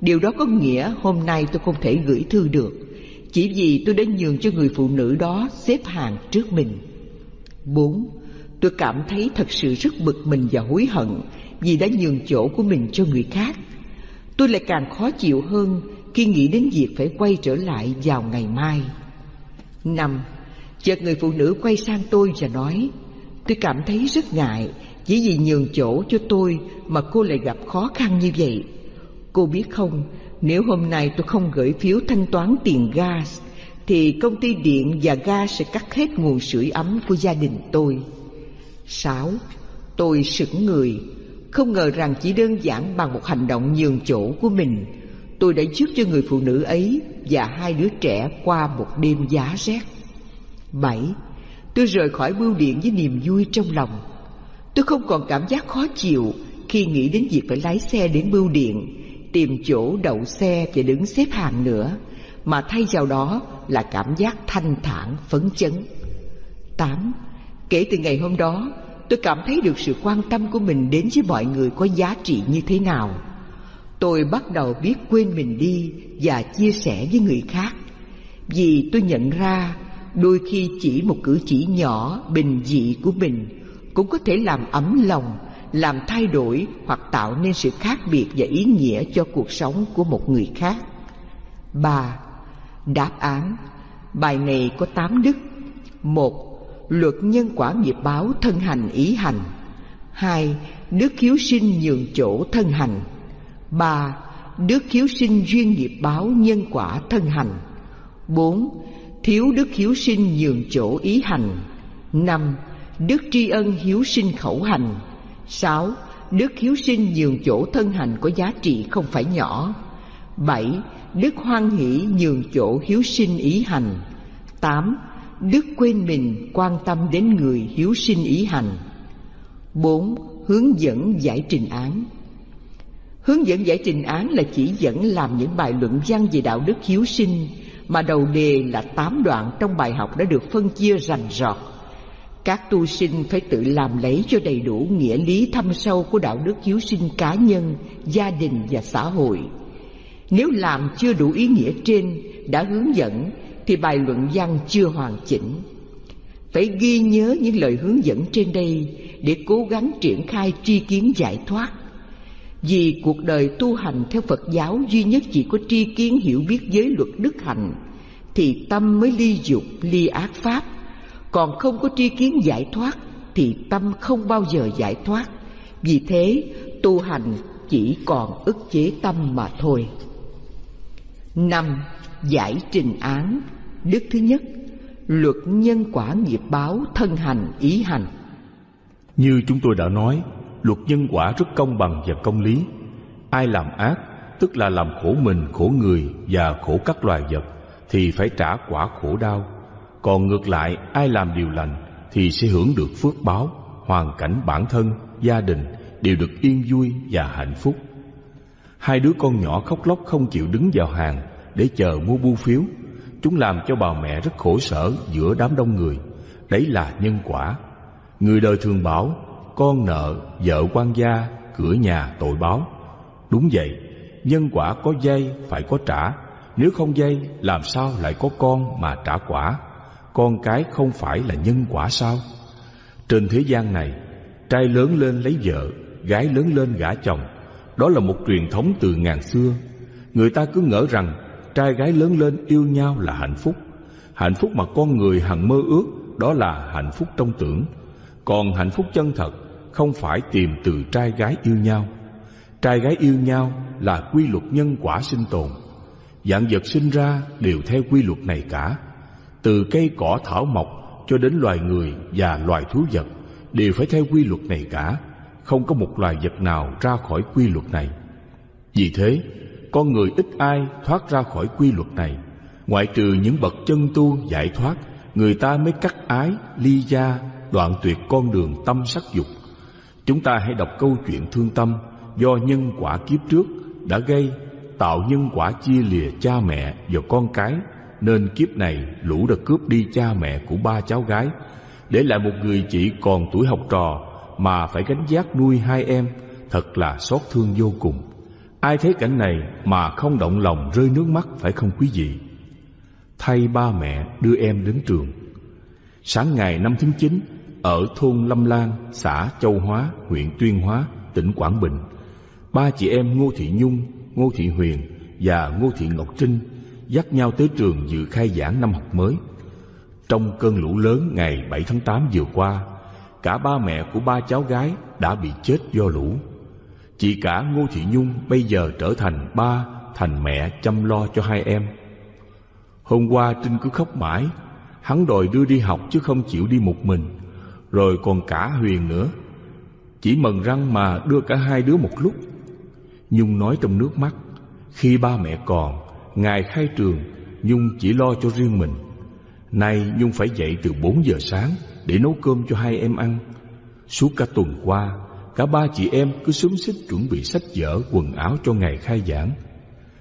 Điều đó có nghĩa hôm nay tôi không thể gửi thư được. Chỉ vì tôi đã nhường cho người phụ nữ đó xếp hàng trước mình. Bốn, tôi cảm thấy thật sự rất bực mình và hối hận Vì đã nhường chỗ của mình cho người khác. Tôi lại càng khó chịu hơn khi nghĩ đến việc phải quay trở lại vào ngày mai. Năm, chợt người phụ nữ quay sang tôi và nói Tôi cảm thấy rất ngại Chỉ vì nhường chỗ cho tôi mà cô lại gặp khó khăn như vậy. Cô biết không, nếu hôm nay tôi không gửi phiếu thanh toán tiền gas Thì công ty điện và ga sẽ cắt hết nguồn sưởi ấm của gia đình tôi Sáu, tôi sững người Không ngờ rằng chỉ đơn giản bằng một hành động nhường chỗ của mình Tôi đã giúp cho người phụ nữ ấy và hai đứa trẻ qua một đêm giá rét. Bảy, tôi rời khỏi bưu điện với niềm vui trong lòng. Tôi không còn cảm giác khó chịu khi nghĩ đến việc phải lái xe đến bưu điện, tìm chỗ đậu xe và đứng xếp hàng nữa, mà thay vào đó là cảm giác thanh thản, phấn chấn. Tám, kể từ ngày hôm đó, tôi cảm thấy được sự quan tâm của mình đến với mọi người có giá trị như thế nào tôi bắt đầu biết quên mình đi và chia sẻ với người khác vì tôi nhận ra đôi khi chỉ một cử chỉ nhỏ bình dị của mình cũng có thể làm ấm lòng làm thay đổi hoặc tạo nên sự khác biệt và ý nghĩa cho cuộc sống của một người khác. Ba, đáp án. Bài này có tám đức. Một, luật nhân quả nghiệp báo thân hành ý hành. Hai, đức hiếu sinh nhường chỗ thân hành. Ba, Đức hiếu sinh duyên nghiệp báo nhân quả thân hành. Bốn, Thiếu đức hiếu sinh nhường chỗ ý hành. Năm, Đức tri ân hiếu sinh khẩu hành sáu, Đức hiếu sinh nhường chỗ thân hành có giá trị không phải nhỏ. Bảy, Đức hoan hỷ nhường chỗ hiếu sinh ý hành. Tám, Đức quên mình quan tâm đến người hiếu sinh ý hành. Bốn, Hướng dẫn giải trình án. Hướng dẫn giải trình án là chỉ dẫn làm những bài luận văn về đạo đức hiếu sinh, mà đầu đề là tám đoạn trong bài học đã được phân chia rành rọt. Các tu sinh phải tự làm lấy cho đầy đủ nghĩa lý thâm sâu của đạo đức hiếu sinh cá nhân, gia đình và xã hội. Nếu làm chưa đủ ý nghĩa trên đã hướng dẫn thì bài luận văn chưa hoàn chỉnh. Phải ghi nhớ những lời hướng dẫn trên đây để cố gắng triển khai tri kiến giải thoát vì cuộc đời tu hành theo Phật giáo duy nhất chỉ có tri kiến hiểu biết giới luật đức hạnh Thì tâm mới ly dục, ly ác pháp còn không có tri kiến giải thoát Thì tâm không bao giờ giải thoát. Vì thế, tu hành chỉ còn ức chế tâm mà thôi. Năm, Giải trình án. Đức thứ nhất, Luật nhân quả nghiệp báo thân hành ý hành. Như chúng tôi đã nói, luật nhân quả rất công bằng và công lý. Ai làm ác, tức là làm khổ mình, khổ người và khổ các loài vật, thì phải trả quả khổ đau còn ngược lại ai làm điều lành thì sẽ hưởng được phước báo hoàn cảnh bản thân gia đình đều được yên vui và hạnh phúc. Hai đứa con nhỏ khóc lóc không chịu đứng vào hàng để chờ mua bưu phiếu. Chúng làm cho bà mẹ rất khổ sở giữa đám đông người. Đấy là nhân quả. Người đời thường bảo con nợ, vợ quan gia, cửa nhà tội báo. Đúng vậy, nhân quả có dây phải có trả, nếu không dây làm sao lại có con mà trả quả? Con cái không phải là nhân quả sao? Trên thế gian này, trai lớn lên lấy vợ, gái lớn lên gả chồng, đó là một truyền thống từ ngàn xưa. Người ta cứ ngỡ rằng trai gái lớn lên yêu nhau là hạnh phúc. Hạnh phúc mà con người hằng mơ ước đó là hạnh phúc trong tưởng. Còn hạnh phúc chân thật không phải tìm từ trai gái yêu nhau trai gái yêu nhau là quy luật nhân quả sinh tồn dạng vật sinh ra đều theo quy luật này cả từ cây cỏ thảo mộc cho đến loài người và loài thú vật đều phải theo quy luật này cả. Không có một loài vật nào ra khỏi quy luật này. Vì thế, con người ít ai thoát ra khỏi quy luật này. Ngoại trừ những bậc chân tu giải thoát, người ta mới cắt ái, ly gia, đoạn tuyệt con đường tâm sắc dục. Chúng ta hãy đọc câu chuyện thương tâm do nhân quả kiếp trước đã gây, tạo nhân quả chia lìa cha mẹ và con cái nên kiếp này lũ đã cướp đi cha mẹ của ba cháu gái để lại một người chị còn tuổi học trò mà phải gánh vác nuôi hai em thật là xót thương vô cùng ai thấy cảnh này mà không động lòng rơi nước mắt phải không quý vị thay ba mẹ đưa em đến trường sáng ngày năm tháng chín ở thôn Lâm Lan, xã Châu Hóa, huyện Tuyên Hóa, tỉnh Quảng Bình. Ba chị em Ngô Thị Nhung, Ngô Thị Huyền và Ngô Thị Ngọc Trinh dắt nhau tới trường dự khai giảng năm học mới. Trong cơn lũ lớn ngày 7 tháng 8 vừa qua, cả ba mẹ của ba cháu gái đã bị chết do lũ. Chị cả Ngô Thị Nhung bây giờ trở thành ba, thành mẹ chăm lo cho hai em. Hôm qua Trinh cứ khóc mãi, hắn đòi đưa đi học chứ không chịu đi một mình rồi còn cả Huyền nữa. Chỉ mần răng mà đưa cả hai đứa một lúc. Nhung nói trong nước mắt, khi ba mẹ còn, Ngài khai trường, Nhung chỉ lo cho riêng mình. Nay Nhung phải dậy từ bốn giờ sáng để nấu cơm cho hai em ăn. Suốt cả tuần qua, cả ba chị em cứ xúm xích chuẩn bị sách vở, quần áo cho ngày khai giảng.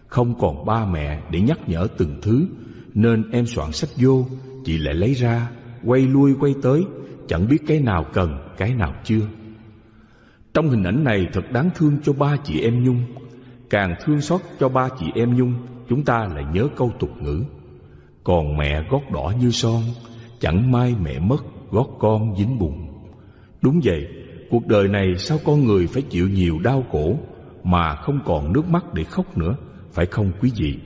Không còn ba mẹ để nhắc nhở từng thứ, nên em soạn sách vô, chị lại lấy ra, quay lui quay tới, chẳng biết cái nào cần, cái nào chưa. Trong hình ảnh này thật đáng thương cho ba chị em Nhung. Càng thương xót cho ba chị em Nhung, chúng ta lại nhớ câu tục ngữ. Còn mẹ gót đỏ như son, chẳng mai mẹ mất, gót con dính bùn. Đúng vậy, cuộc đời này sao con người phải chịu nhiều đau khổ mà không còn nước mắt để khóc nữa, phải không quý vị?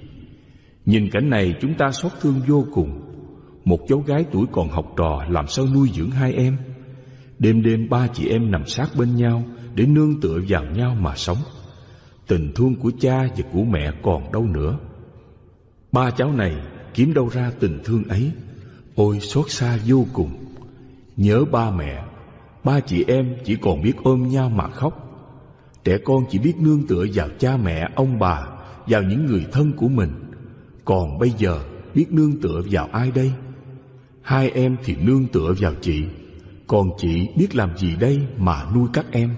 Nhìn cảnh này chúng ta xót thương vô cùng một cháu gái tuổi còn học trò làm sao nuôi dưỡng hai em Đêm đêm ba chị em nằm sát bên nhau Để nương tựa vào nhau mà sống Tình thương của cha và của mẹ còn đâu nữa Ba cháu này kiếm đâu ra tình thương ấy? Ôi xót xa vô cùng. Nhớ ba mẹ Ba chị em chỉ còn biết ôm nhau mà khóc. Trẻ con chỉ biết nương tựa vào cha mẹ, ông bà Vào những người thân của mình. Còn bây giờ biết nương tựa vào ai đây? Hai em thì nương tựa vào chị. Còn chị biết làm gì đây mà nuôi các em?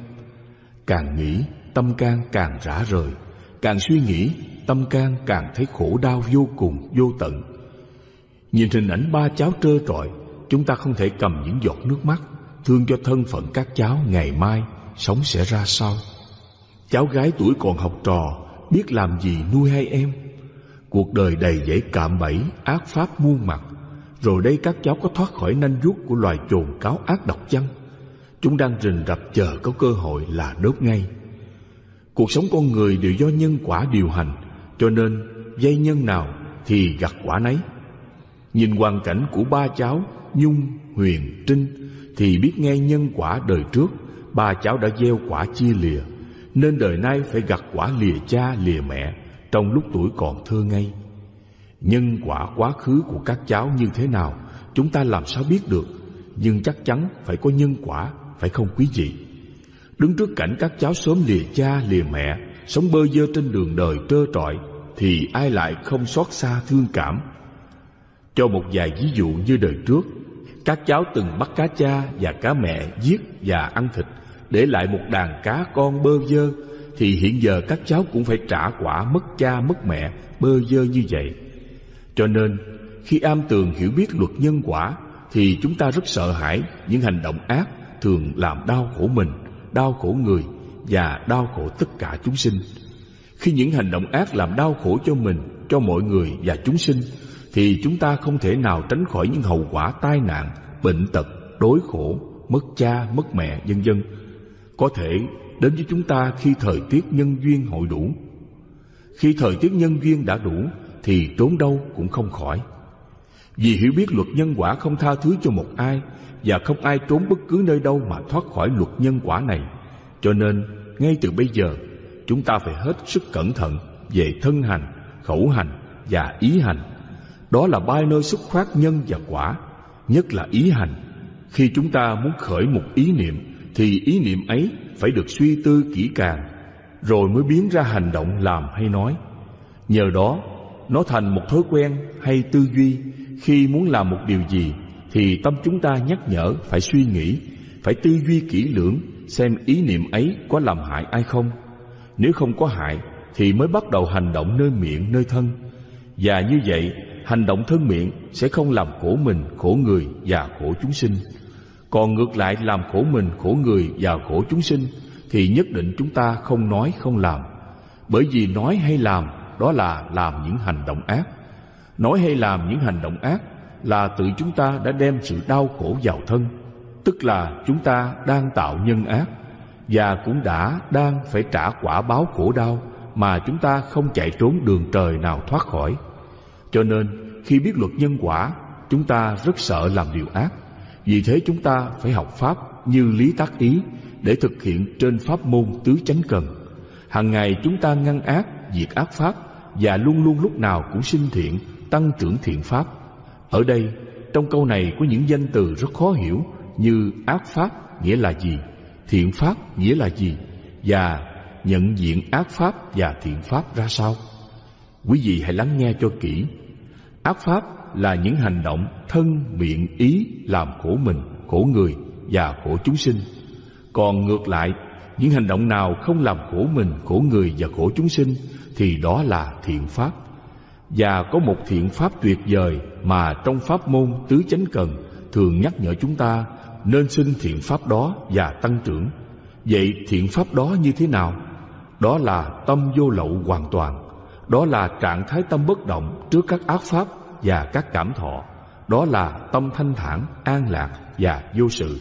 Càng nghĩ tâm can càng rã rời. Càng suy nghĩ tâm can càng thấy khổ đau vô cùng vô tận Nhìn hình ảnh ba cháu trơ trọi Chúng ta không thể cầm những giọt nước mắt Thương cho thân phận các cháu ngày mai Sống sẽ ra sao Cháu gái tuổi còn học trò Biết làm gì nuôi hai em Cuộc đời đầy dẫy cạm bẫy Ác pháp muôn mặt rồi đây các cháu có thoát khỏi nanh vuốt của loài trồn cáo ác độc chăng? Chúng đang rình rập chờ có cơ hội là đốt ngay. Cuộc sống con người đều do nhân quả điều hành, cho nên dây nhân nào thì gặt quả nấy. Nhìn hoàn cảnh của ba cháu Nhung, Huyền, Trinh thì biết ngay nhân quả đời trước ba cháu đã gieo quả chia lìa, nên đời nay phải gặt quả lìa cha lìa mẹ trong lúc tuổi còn thơ ngây. Nhân quả quá khứ của các cháu như thế nào Chúng ta làm sao biết được Nhưng chắc chắn phải có nhân quả Phải không quý vị Đứng trước cảnh các cháu sớm lìa cha lìa mẹ Sống bơ vơ trên đường đời trơ trọi Thì ai lại không xót xa thương cảm? Cho một vài ví dụ như đời trước Các cháu từng bắt cá cha và cá mẹ giết và ăn thịt Để lại một đàn cá con bơ vơ Thì hiện giờ các cháu cũng phải trả quả mất cha mất mẹ bơ vơ như vậy. Cho nên, khi am tường hiểu biết luật nhân quả, thì chúng ta rất sợ hãi những hành động ác thường làm đau khổ mình, đau khổ người và đau khổ tất cả chúng sinh. Khi những hành động ác làm đau khổ cho mình, cho mọi người và chúng sinh, thì chúng ta không thể nào tránh khỏi những hậu quả tai nạn, bệnh tật, đối khổ, mất cha, mất mẹ, vân vân. Có thể đến với chúng ta khi thời tiết nhân duyên hội đủ. Khi thời tiết nhân duyên đã đủ thì trốn đâu cũng không khỏi. Vì hiểu biết luật nhân quả không tha thứ cho một ai và không ai trốn bất cứ nơi đâu mà thoát khỏi luật nhân quả này. Cho nên, ngay từ bây giờ, chúng ta phải hết sức cẩn thận về thân hành, khẩu hành và ý hành. đó là ba nơi xuất phát nhân và quả, nhất là ý hành. Khi chúng ta muốn khởi một ý niệm, thì ý niệm ấy phải được suy tư kỹ càng, rồi mới biến ra hành động làm hay nói. Nhờ đó, nó thành một thói quen hay tư duy khi muốn làm một điều gì thì tâm chúng ta nhắc nhở phải suy nghĩ, phải tư duy kỹ lưỡng xem ý niệm ấy có làm hại ai không. Nếu không có hại thì mới bắt đầu hành động nơi miệng, nơi thân. Và như vậy, hành động thân miệng sẽ không làm khổ mình, khổ người và khổ chúng sinh. Còn ngược lại làm khổ mình, khổ người và khổ chúng sinh thì nhất định chúng ta không nói không làm. Bởi vì nói hay làm đó là làm những hành động ác. Nói hay làm những hành động ác là tự chúng ta đã đem sự đau khổ vào thân, tức là chúng ta đang tạo nhân ác và cũng đã đang phải trả quả báo khổ đau mà chúng ta không chạy trốn đường trời nào thoát khỏi. Cho nên, khi biết luật nhân quả, chúng ta rất sợ làm điều ác. Vì thế chúng ta phải học Pháp như lý tác ý để thực hiện trên pháp môn tứ chánh cần. Hàng ngày chúng ta ngăn ác, diệt ác Pháp và luôn luôn lúc nào cũng sinh thiện, tăng trưởng thiện Pháp. Ở đây, trong câu này có những danh từ rất khó hiểu như ác Pháp nghĩa là gì, thiện Pháp nghĩa là gì và nhận diện ác Pháp và thiện Pháp ra sao. Quý vị hãy lắng nghe cho kỹ. Ác Pháp là những hành động thân, miệng, ý làm khổ mình, khổ người và khổ chúng sinh. Còn ngược lại, những hành động nào không làm khổ mình, khổ người và khổ chúng sinh thì đó là thiện pháp. Và có một thiện pháp tuyệt vời mà trong pháp môn tứ chánh cần thường nhắc nhở chúng ta nên sinh thiện pháp đó và tăng trưởng. Vậy thiện pháp đó như thế nào? Đó là tâm vô lậu hoàn toàn. Đó là trạng thái tâm bất động trước các ác pháp và các cảm thọ. Đó là tâm thanh thản, an lạc và vô sự.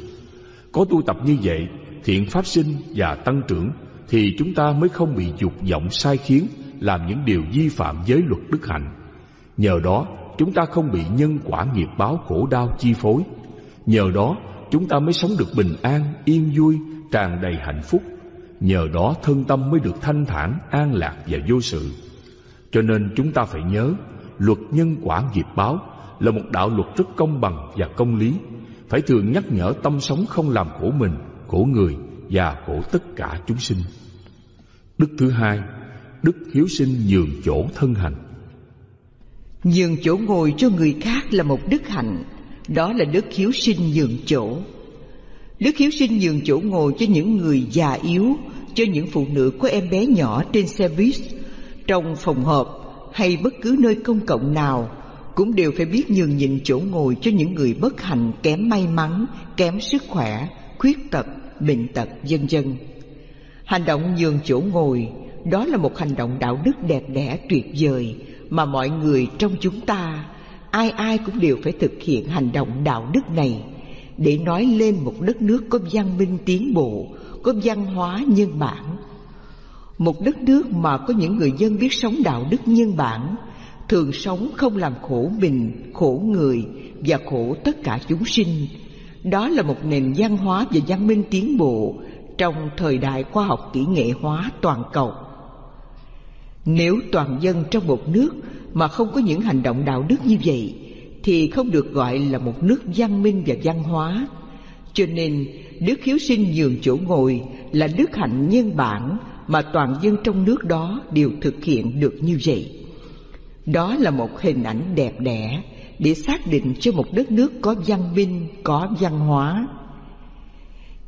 Có tu tập như vậy, thiện pháp sinh và tăng trưởng thì chúng ta mới không bị dục vọng sai khiến làm những điều vi phạm giới luật đức hạnh. Nhờ đó, chúng ta không bị nhân quả nghiệp báo khổ đau chi phối. Nhờ đó, chúng ta mới sống được bình an, yên vui, tràn đầy hạnh phúc. Nhờ đó thân tâm mới được thanh thản, an lạc và vô sự. Cho nên chúng ta phải nhớ, luật nhân quả nghiệp báo là một đạo luật rất công bằng và công lý. Phải thường nhắc nhở tâm sống không làm khổ mình, khổ người và khổ tất cả chúng sinh. Đức thứ hai, đức hiếu sinh nhường chỗ thân hành. Nhường chỗ ngồi cho người khác là một đức hạnh, đó là đức hiếu sinh nhường chỗ. Đức hiếu sinh nhường chỗ ngồi cho những người già yếu, cho những phụ nữ có em bé nhỏ trên xe buýt, trong phòng họp hay bất cứ nơi công cộng nào cũng đều phải biết nhường nhịn chỗ ngồi cho những người bất hạnh, kém may mắn, kém sức khỏe, khuyết tật, bệnh tật, vân vân. Hành động nhường chỗ ngồi đó là một hành động đạo đức đẹp đẽ tuyệt vời mà mọi người trong chúng ta ai ai cũng đều phải thực hiện hành động đạo đức này để nói lên một đất nước có văn minh tiến bộ, có văn hóa nhân bản. Một đất nước mà có những người dân biết sống đạo đức nhân bản, thường sống không làm khổ mình, khổ người và khổ tất cả chúng sinh. Đó là một nền văn hóa và văn minh tiến bộ trong thời đại khoa học kỹ nghệ hóa toàn cầu. Nếu toàn dân trong một nước mà không có những hành động đạo đức như vậy thì không được gọi là một nước văn minh và văn hóa. Cho nên, đức hiếu sinh nhường chỗ ngồi là đức hạnh nhân bản mà toàn dân trong nước đó đều thực hiện được như vậy. Đó là một hình ảnh đẹp đẽ để xác định cho một đất nước có văn minh, có văn hóa.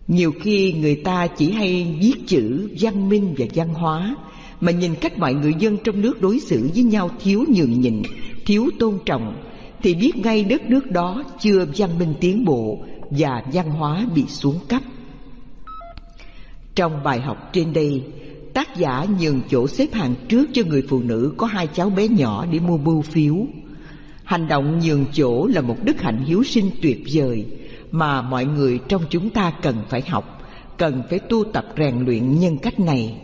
Nhiều khi người ta chỉ hay viết chữ văn minh và văn hóa mà nhìn cách mọi người dân trong nước đối xử với nhau thiếu nhường nhịn, thiếu tôn trọng thì biết ngay đất nước đó chưa văn minh tiến bộ và văn hóa bị xuống cấp. Trong bài học trên đây, tác giả nhường chỗ xếp hàng trước cho người phụ nữ có hai cháu bé nhỏ để mua bưu phiếu. Hành động nhường chỗ là một đức hạnh hiếu sinh tuyệt vời mà mọi người trong chúng ta cần phải học, cần phải tu tập rèn luyện nhân cách này.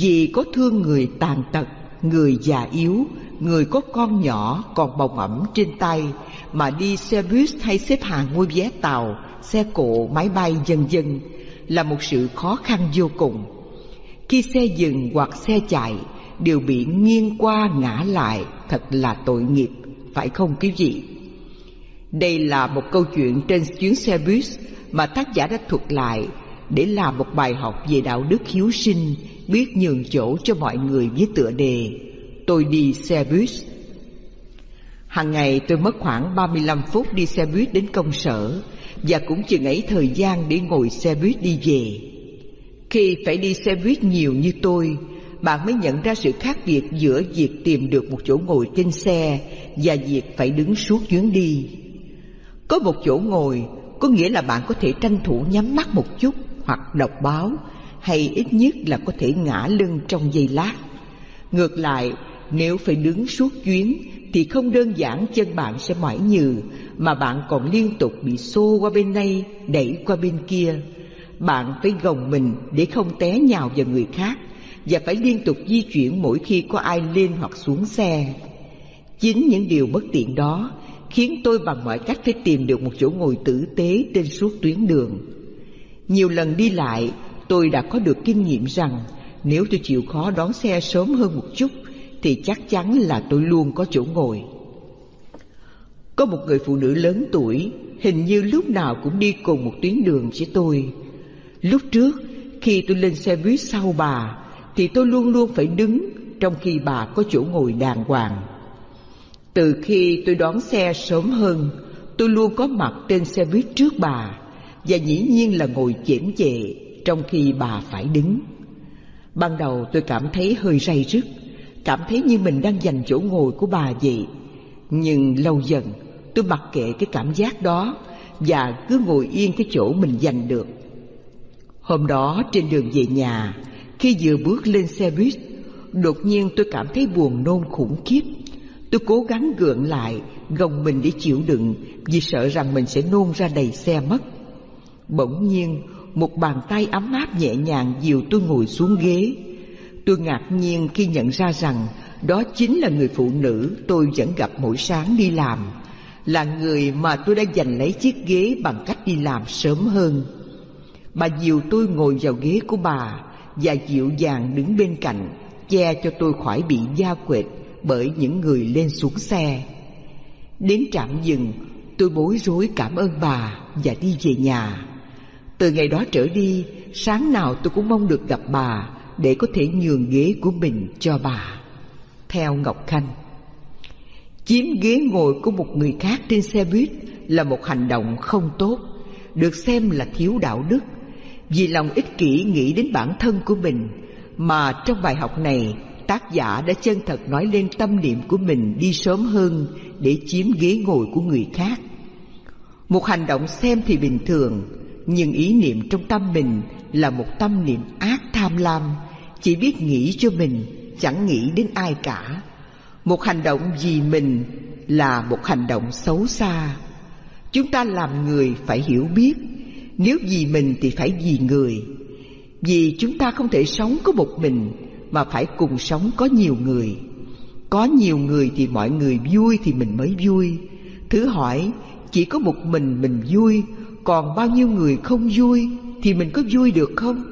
Vì có thương người tàn tật, người già yếu, người có con nhỏ còn bồng ẩm trên tay mà đi xe buýt hay xếp hàng mua vé tàu, xe cộ, máy bay dần dần là một sự khó khăn vô cùng. Khi xe dừng hoặc xe chạy đều bị nghiêng qua ngã lại thật là tội nghiệp, phải không quý vị? Đây là một câu chuyện trên chuyến xe buýt mà tác giả đã thuật lại để làm một bài học về đạo đức hiếu sinh, biết nhường chỗ cho mọi người với tựa đề Tôi đi xe buýt. Hàng ngày tôi mất khoảng 35 phút đi xe buýt đến công sở và cũng chừng ấy thời gian để ngồi xe buýt đi về. Khi phải đi xe buýt nhiều như tôi, bạn mới nhận ra sự khác biệt giữa việc tìm được một chỗ ngồi trên xe và việc phải đứng suốt chuyến đi. Có một chỗ ngồi có nghĩa là bạn có thể tranh thủ nhắm mắt một chút hoặc đọc báo hay ít nhất là có thể ngã lưng trong giây lát. Ngược lại, nếu phải đứng suốt chuyến thì không đơn giản chân bạn sẽ mỏi nhừ mà bạn còn liên tục bị xô qua bên này, đẩy qua bên kia. Bạn phải gồng mình để không té nhào vào người khác và phải liên tục di chuyển mỗi khi có ai lên hoặc xuống xe. Chính những điều bất tiện đó khiến tôi bằng mọi cách phải tìm được một chỗ ngồi tử tế trên suốt tuyến đường. Nhiều lần đi lại, tôi đã có được kinh nghiệm rằng nếu tôi chịu khó đón xe sớm hơn một chút thì chắc chắn là tôi luôn có chỗ ngồi. Có một người phụ nữ lớn tuổi, hình như lúc nào cũng đi cùng một tuyến đường với tôi. Lúc trước, khi tôi lên xe buýt sau bà, thì tôi luôn luôn phải đứng trong khi bà có chỗ ngồi đàng hoàng. Từ khi tôi đón xe sớm hơn, tôi luôn có mặt trên xe buýt trước bà và dĩ nhiên là ngồi chễm chệ trong khi bà phải đứng. Ban đầu tôi cảm thấy hơi say rứt, cảm thấy như mình đang giành chỗ ngồi của bà vậy. Nhưng lâu dần tôi mặc kệ cái cảm giác đó và cứ ngồi yên cái chỗ mình giành được. Hôm đó trên đường về nhà, khi vừa bước lên xe buýt, đột nhiên tôi cảm thấy buồn nôn khủng khiếp. Tôi cố gắng gượng lại, gồng mình để chịu đựng vì sợ rằng mình sẽ nôn ra đầy xe mất. Bỗng nhiên, một bàn tay ấm áp nhẹ nhàng dìu tôi ngồi xuống ghế. Tôi ngạc nhiên khi nhận ra rằng đó chính là người phụ nữ tôi vẫn gặp mỗi sáng đi làm, là người mà tôi đã giành lấy chiếc ghế bằng cách đi làm sớm hơn. Bà dìu tôi ngồi vào ghế của bà và dịu dàng đứng bên cạnh, che cho tôi khỏi bị da quệt bởi những người lên xuống xe. Đến trạm dừng, tôi bối rối cảm ơn bà và đi về nhà. Từ ngày đó trở đi, sáng nào tôi cũng mong được gặp bà để có thể nhường ghế của mình cho bà. Theo Ngọc Khanh, chiếm ghế ngồi của một người khác trên xe buýt là một hành động không tốt, được xem là thiếu đạo đức, vì lòng ích kỷ nghĩ đến bản thân của mình mà trong bài học này tác giả đã chân thật nói lên tâm niệm của mình đi sớm hơn để chiếm ghế ngồi của người khác. Một hành động xem thì bình thường, nhưng ý niệm trong tâm mình là một tâm niệm ác tham lam, chỉ biết nghĩ cho mình, chẳng nghĩ đến ai cả. Một hành động vì mình là một hành động xấu xa. Chúng ta làm người phải hiểu biết, nếu vì mình thì phải vì người. Vì chúng ta không thể sống có một mình mà phải cùng sống có nhiều người. Có nhiều người thì mọi người vui thì mình mới vui. Thứ hỏi, chỉ có một mình mình vui còn bao nhiêu người không vui thì mình có vui được không?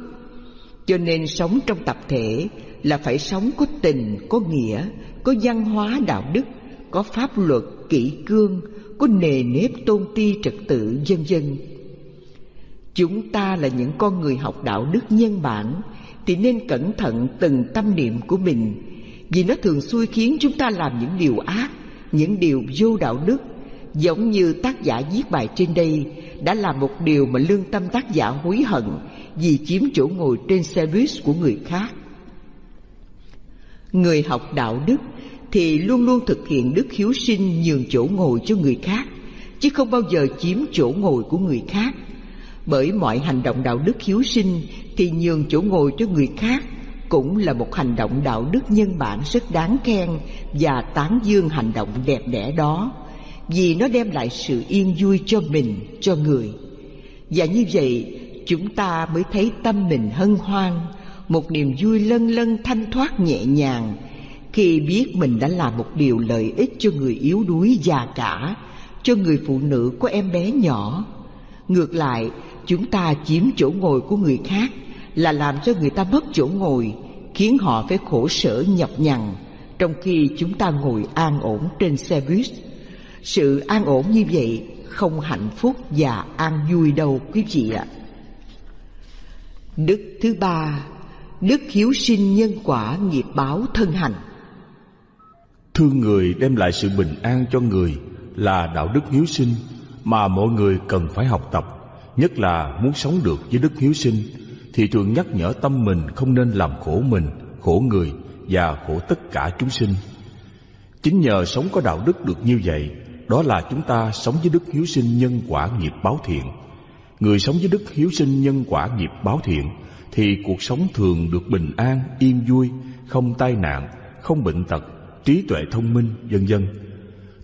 Cho nên sống trong tập thể là phải sống có tình, có nghĩa, có văn hóa đạo đức, có pháp luật, kỷ cương, có nề nếp tôn ti, trật tự, vân vân. Chúng ta là những con người học đạo đức nhân bản thì nên cẩn thận từng tâm niệm của mình, vì nó thường xui khiến chúng ta làm những điều ác, những điều vô đạo đức, giống như tác giả viết bài trên đây đã làm một điều mà lương tâm tác giả hối hận vì chiếm chỗ ngồi trên xe buýt của người khác. Người học đạo đức thì luôn luôn thực hiện đức hiếu sinh nhường chỗ ngồi cho người khác, chứ không bao giờ chiếm chỗ ngồi của người khác. Bởi mọi hành động đạo đức hiếu sinh thì nhường chỗ ngồi cho người khác cũng là một hành động đạo đức nhân bản rất đáng khen và tán dương hành động đẹp đẽ đó vì nó đem lại sự yên vui cho mình, cho người. Và như vậy, chúng ta mới thấy tâm mình hân hoan, một niềm vui lân lân thanh thoát nhẹ nhàng khi biết mình đã làm một điều lợi ích cho người yếu đuối già cả, cho người phụ nữ có em bé nhỏ. Ngược lại, chúng ta chiếm chỗ ngồi của người khác là làm cho người ta mất chỗ ngồi, khiến họ phải khổ sở nhọc nhằn, trong khi chúng ta ngồi an ổn trên xe buýt sự an ổn như vậy không hạnh phúc và an vui đâu quý vị ạ. Đức thứ ba, đức hiếu sinh nhân quả nghiệp báo thân hành. Thương người đem lại sự bình an cho người là đạo đức hiếu sinh mà mọi người cần phải học tập, nhất là muốn sống được với đức hiếu sinh thì thường nhắc nhở tâm mình không nên làm khổ mình, khổ người và khổ tất cả chúng sinh. Chính nhờ sống có đạo đức được như vậy, đó là chúng ta sống với đức hiếu sinh nhân quả nghiệp báo thiện. Người sống với đức hiếu sinh nhân quả nghiệp báo thiện thì cuộc sống thường được bình an, yên vui, không tai nạn, không bệnh tật, trí tuệ thông minh, vân vân.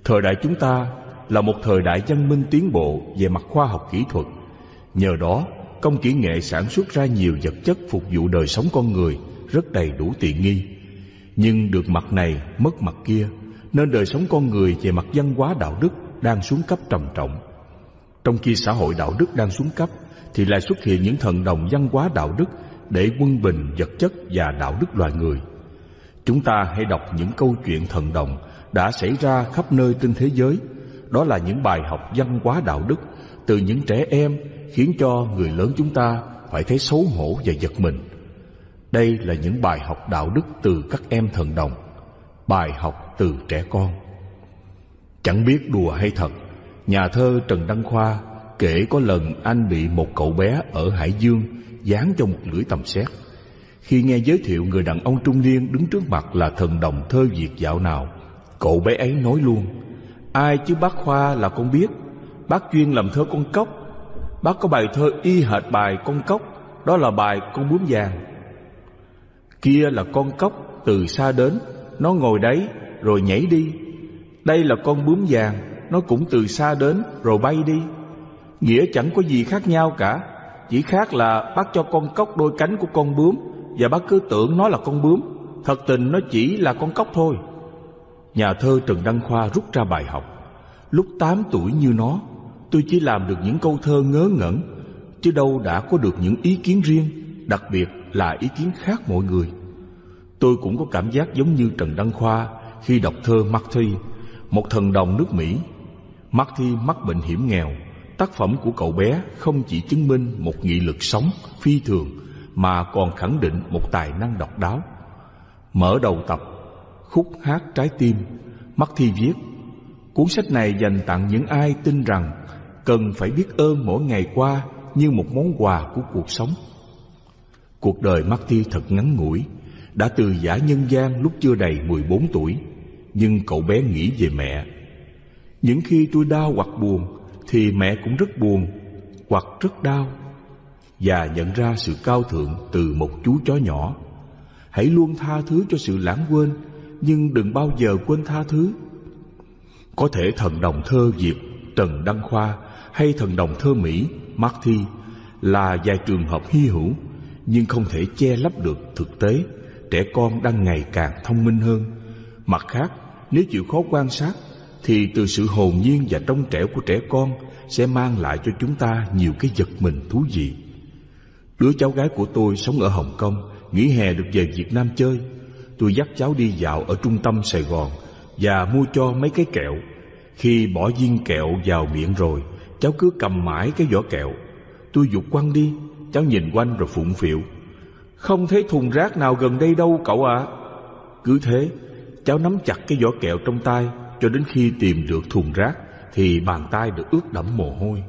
Thời đại chúng ta là một thời đại văn minh tiến bộ về mặt khoa học kỹ thuật. Nhờ đó, công kỹ nghệ sản xuất ra nhiều vật chất phục vụ đời sống con người rất đầy đủ tiện nghi. Nhưng được mặt này mất mặt kia, nên đời sống con người về mặt văn hóa đạo đức đang xuống cấp trầm trọng. Trong khi xã hội đạo đức đang xuống cấp, thì lại xuất hiện những thần đồng văn hóa đạo đức để quân bình vật chất và đạo đức loài người. Chúng ta hãy đọc những câu chuyện thần đồng đã xảy ra khắp nơi trên thế giới. Đó là những bài học văn hóa đạo đức từ những trẻ em khiến cho người lớn chúng ta phải thấy xấu hổ và giật mình. Đây là những bài học đạo đức từ các em thần đồng, bài học từ trẻ con. Chẳng biết đùa hay thật, nhà thơ Trần Đăng Khoa kể có lần anh bị một cậu bé ở Hải Dương dán cho một lưỡi tầm xét. Khi nghe giới thiệu người đàn ông trung niên đứng trước mặt là thần đồng thơ Việt dạo nào, cậu bé ấy nói luôn, ai chứ bác Khoa là con biết, bác chuyên làm thơ con cốc, bác có bài thơ y hệt bài con cốc, đó là bài con bướm vàng. Kia là con cốc từ xa đến, nó ngồi đấy rồi nhảy đi. Đây là con bướm vàng, nó cũng từ xa đến rồi bay đi. Nghĩa chẳng có gì khác nhau cả, chỉ khác là bác cho con cốc đôi cánh của con bướm và bác cứ tưởng nó là con bướm, thật tình nó chỉ là con cốc thôi. Nhà thơ Trần Đăng Khoa rút ra bài học. Lúc 8 tuổi như nó, tôi chỉ làm được những câu thơ ngớ ngẩn, chứ đâu đã có được những ý kiến riêng, đặc biệt là ý kiến khác mọi người. Tôi cũng có cảm giác giống như Trần Đăng Khoa khi đọc thơ Marty, một thần đồng nước Mỹ. Marty mắc bệnh hiểm nghèo. Tác phẩm của cậu bé không chỉ chứng minh một nghị lực sống phi thường mà còn khẳng định một tài năng độc đáo. Mở đầu tập Khúc hát trái tim, Marty viết Cuốn sách này dành tặng những ai tin rằng cần phải biết ơn mỗi ngày qua như một món quà của cuộc sống. Cuộc đời Marty thật ngắn ngủi, đã từ giả nhân gian lúc chưa đầy 14 tuổi, nhưng cậu bé nghĩ về mẹ. Những khi tôi đau hoặc buồn, thì mẹ cũng rất buồn hoặc rất đau. Và nhận ra sự cao thượng từ một chú chó nhỏ. Hãy luôn tha thứ cho sự lãng quên, nhưng đừng bao giờ quên tha thứ. Có thể thần đồng thơ Việt Trần Đăng Khoa hay thần đồng thơ Mỹ Mark Thi là vài trường hợp hy hữu, nhưng không thể che lấp được thực tế trẻ con đang ngày càng thông minh hơn. Mặt khác, nếu chịu khó quan sát, thì từ sự hồn nhiên và trong trẻo của trẻ con sẽ mang lại cho chúng ta nhiều cái giật mình thú vị. Đứa cháu gái của tôi sống ở Hồng Kông, nghỉ hè được về Việt Nam chơi. Tôi dắt cháu đi dạo ở trung tâm Sài Gòn và mua cho mấy cái kẹo. Khi bỏ viên kẹo vào miệng rồi, cháu cứ cầm mãi cái vỏ kẹo. Tôi dục quăng đi, cháu nhìn quanh rồi phụng phịu. Không thấy thùng rác nào gần đây đâu cậu ạ. Cứ thế, cháu nắm chặt cái vỏ kẹo trong tay cho đến khi tìm được thùng rác thì bàn tay được ướt đẫm mồ hôi.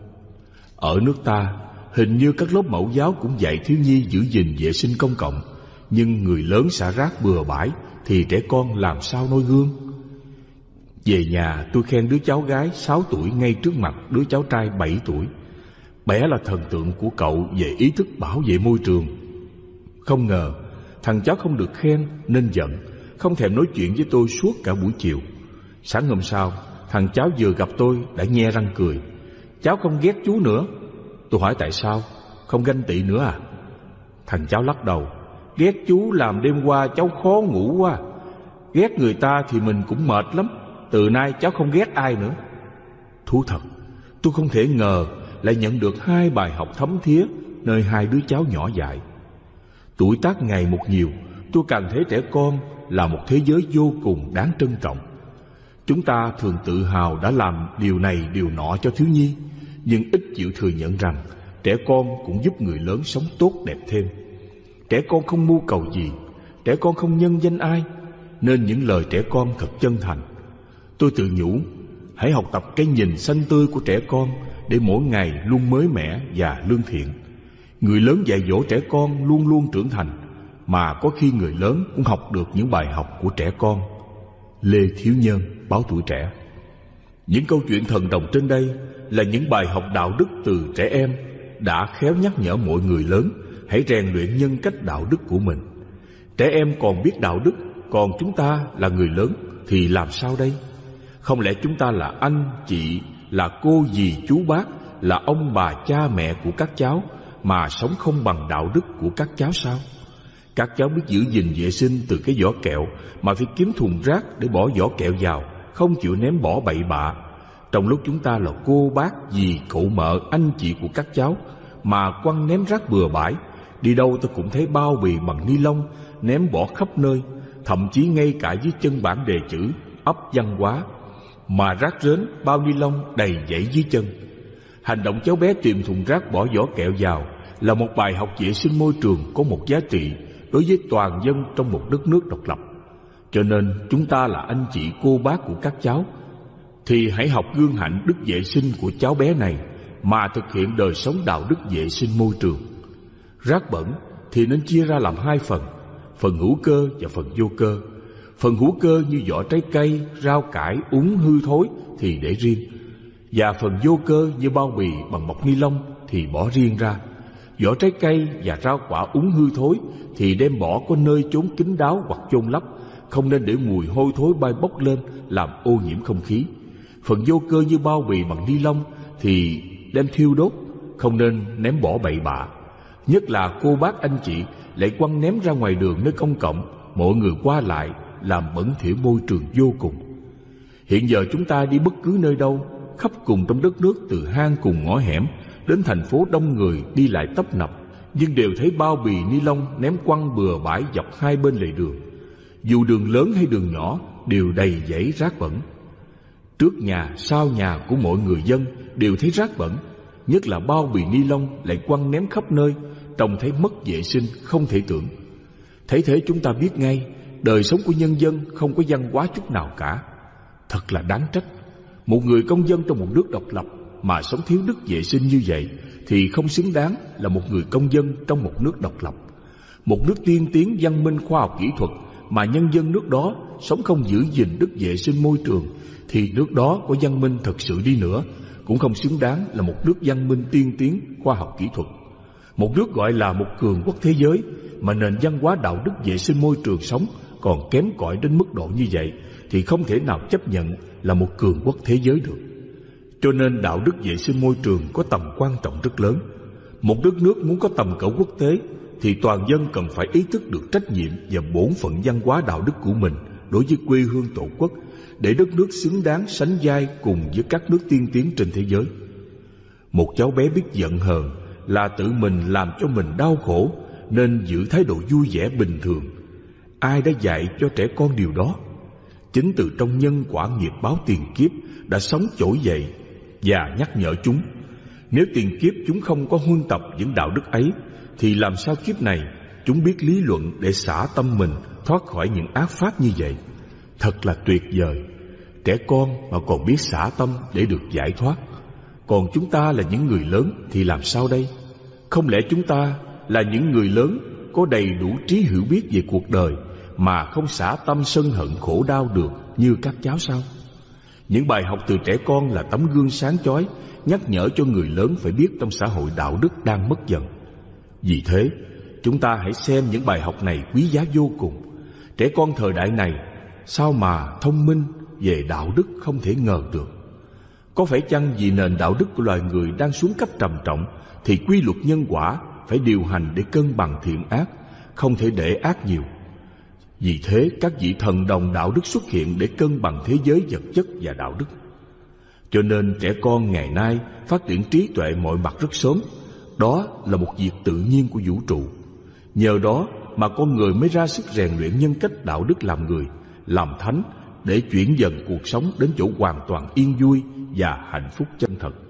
Ở nước ta, hình như các lớp mẫu giáo cũng dạy thiếu nhi giữ gìn vệ sinh công cộng, nhưng người lớn xả rác bừa bãi thì trẻ con làm sao noi gương. Về nhà tôi khen đứa cháu gái 6 tuổi ngay trước mặt đứa cháu trai 7 tuổi. Bé là thần tượng của cậu về ý thức bảo vệ môi trường. Không ngờ, thằng cháu không được khen nên giận, không thèm nói chuyện với tôi suốt cả buổi chiều. Sáng hôm sau, thằng cháu vừa gặp tôi đã nhe răng cười. Cháu không ghét chú nữa. Tôi hỏi tại sao, không ganh tị nữa à? Thằng cháu lắc đầu, ghét chú làm đêm qua cháu khó ngủ quá. Ghét người ta thì mình cũng mệt lắm, từ nay cháu không ghét ai nữa. Thú thật, tôi không thể ngờ lại nhận được hai bài học thấm thía nơi hai đứa cháu nhỏ dại. Tuổi tác ngày một nhiều, tôi càng thấy trẻ con là một thế giới vô cùng đáng trân trọng. Chúng ta thường tự hào đã làm điều này điều nọ cho thiếu nhi, nhưng ít chịu thừa nhận rằng trẻ con cũng giúp người lớn sống tốt đẹp thêm. Trẻ con không mưu cầu gì, trẻ con không nhân danh ai, nên những lời trẻ con thật chân thành. Tôi tự nhủ, hãy học tập cái nhìn xanh tươi của trẻ con để mỗi ngày luôn mới mẻ và lương thiện. Người lớn dạy dỗ trẻ con luôn luôn trưởng thành, mà có khi người lớn cũng học được những bài học của trẻ con. Lê Thiếu Nhân, báo tuổi trẻ Những câu chuyện thần đồng trên đây là những bài học đạo đức từ trẻ em đã khéo nhắc nhở mọi người lớn hãy rèn luyện nhân cách đạo đức của mình. Trẻ em còn biết đạo đức, còn chúng ta là người lớn thì làm sao đây? Không lẽ chúng ta là anh, chị, là cô, dì, chú, bác, là ông, bà, cha, mẹ của các cháu mà sống không bằng đạo đức của các cháu sao? Các cháu biết giữ gìn vệ sinh từ cái vỏ kẹo mà phải kiếm thùng rác để bỏ vỏ kẹo vào, không chịu ném bỏ bậy bạ. Trong lúc chúng ta là cô, bác, dì, cậu mợ, anh chị của các cháu mà quăng ném rác bừa bãi, đi đâu tôi cũng thấy bao bì bằng ni lông ném bỏ khắp nơi, thậm chí ngay cả dưới chân bảng đề chữ ấp văn hóa mà rác rến bao ni lông đầy dãy dưới chân. Hành động cháu bé tìm thùng rác bỏ vỏ kẹo vào là một bài học vệ sinh môi trường có một giá trị đối với toàn dân trong một đất nước độc lập. Cho nên chúng ta là anh chị cô bác của các cháu thì hãy học gương hạnh đức vệ sinh của cháu bé này mà thực hiện đời sống đạo đức vệ sinh môi trường. Rác bẩn thì nên chia ra làm hai phần, phần hữu cơ và phần vô cơ. Phần hữu cơ như vỏ trái cây, rau cải, úng hư thối thì để riêng. Và phần vô cơ như bao bì bằng bọc ni lông thì bỏ riêng ra. Vỏ trái cây và rau quả úng hư thối thì đem bỏ có nơi chốn kín đáo hoặc chôn lấp, không nên để mùi hôi thối bay bốc lên làm ô nhiễm không khí. Phần vô cơ như bao bì bằng ni lông thì đem thiêu đốt, không nên ném bỏ bậy bạ. Nhất là cô bác anh chị lại quăng ném ra ngoài đường nơi công cộng, mọi người qua lại làm bẩn thỉu môi trường vô cùng. Hiện giờ chúng ta đi bất cứ nơi đâu, khắp cùng trong đất nước từ hang cùng ngõ hẻm đến thành phố đông người đi lại tấp nập, nhưng đều thấy bao bì ni lông ném quăng bừa bãi dọc hai bên lề đường. Dù đường lớn hay đường nhỏ đều đầy dãy rác bẩn. Trước nhà, sau nhà của mọi người dân đều thấy rác bẩn, nhất là bao bì ni lông lại quăng ném khắp nơi, trông thấy mất vệ sinh không thể tưởng. Thấy thế chúng ta biết ngay, đời sống của nhân dân không có văn hóa chút nào cả. Thật là đáng trách. Một người công dân trong một nước độc lập mà sống thiếu đức vệ sinh như vậy thì không xứng đáng là một người công dân trong một nước độc lập. Một nước tiên tiến văn minh khoa học kỹ thuật mà nhân dân nước đó sống không giữ gìn đức vệ sinh môi trường thì nước đó có văn minh thật sự đi nữa, cũng không xứng đáng là một nước văn minh tiên tiến khoa học kỹ thuật. Một nước gọi là một cường quốc thế giới mà nền văn hóa đạo đức vệ sinh môi trường sống còn kém cỏi đến mức độ như vậy thì không thể nào chấp nhận là một cường quốc thế giới được. Cho nên đạo đức vệ sinh môi trường có tầm quan trọng rất lớn. Một đất nước muốn có tầm cỡ quốc tế thì toàn dân cần phải ý thức được trách nhiệm và bổn phận văn hóa đạo đức của mình đối với quê hương tổ quốc để đất nước xứng đáng sánh vai cùng với các nước tiên tiến trên thế giới. Một cháu bé biết giận hờn là tự mình làm cho mình đau khổ nên giữ thái độ vui vẻ bình thường. Ai đã dạy cho trẻ con điều đó? Chính từ trong nhân quả nghiệp báo tiền kiếp đã sống trỗi dậy và nhắc nhở chúng. Nếu tiền kiếp chúng không có huân tập những đạo đức ấy, thì làm sao kiếp này chúng biết lý luận để xả tâm mình thoát khỏi những ác pháp như vậy? Thật là tuyệt vời. Trẻ con mà còn biết xả tâm để được giải thoát. Còn chúng ta là những người lớn thì làm sao đây? Không lẽ chúng ta là những người lớn có đầy đủ trí hiểu biết về cuộc đời mà không xả tâm sân hận khổ đau được như các cháu sao? Những bài học từ trẻ con là tấm gương sáng chói nhắc nhở cho người lớn phải biết trong xã hội đạo đức đang mất dần. Vì thế, chúng ta hãy xem những bài học này quý giá vô cùng. Trẻ con thời đại này sao mà thông minh về đạo đức không thể ngờ được. Có phải chăng vì nền đạo đức của loài người đang xuống cấp trầm trọng thì quy luật nhân quả phải điều hành để cân bằng thiện ác, không thể để ác nhiều. Vì thế các vị thần đồng đạo đức xuất hiện để cân bằng thế giới vật chất và đạo đức. Cho nên trẻ con ngày nay phát triển trí tuệ mọi mặt rất sớm. Đó là một việc tự nhiên của vũ trụ. Nhờ đó mà con người mới ra sức rèn luyện nhân cách đạo đức làm người, làm thánh để chuyển dần cuộc sống đến chỗ hoàn toàn yên vui và hạnh phúc chân thật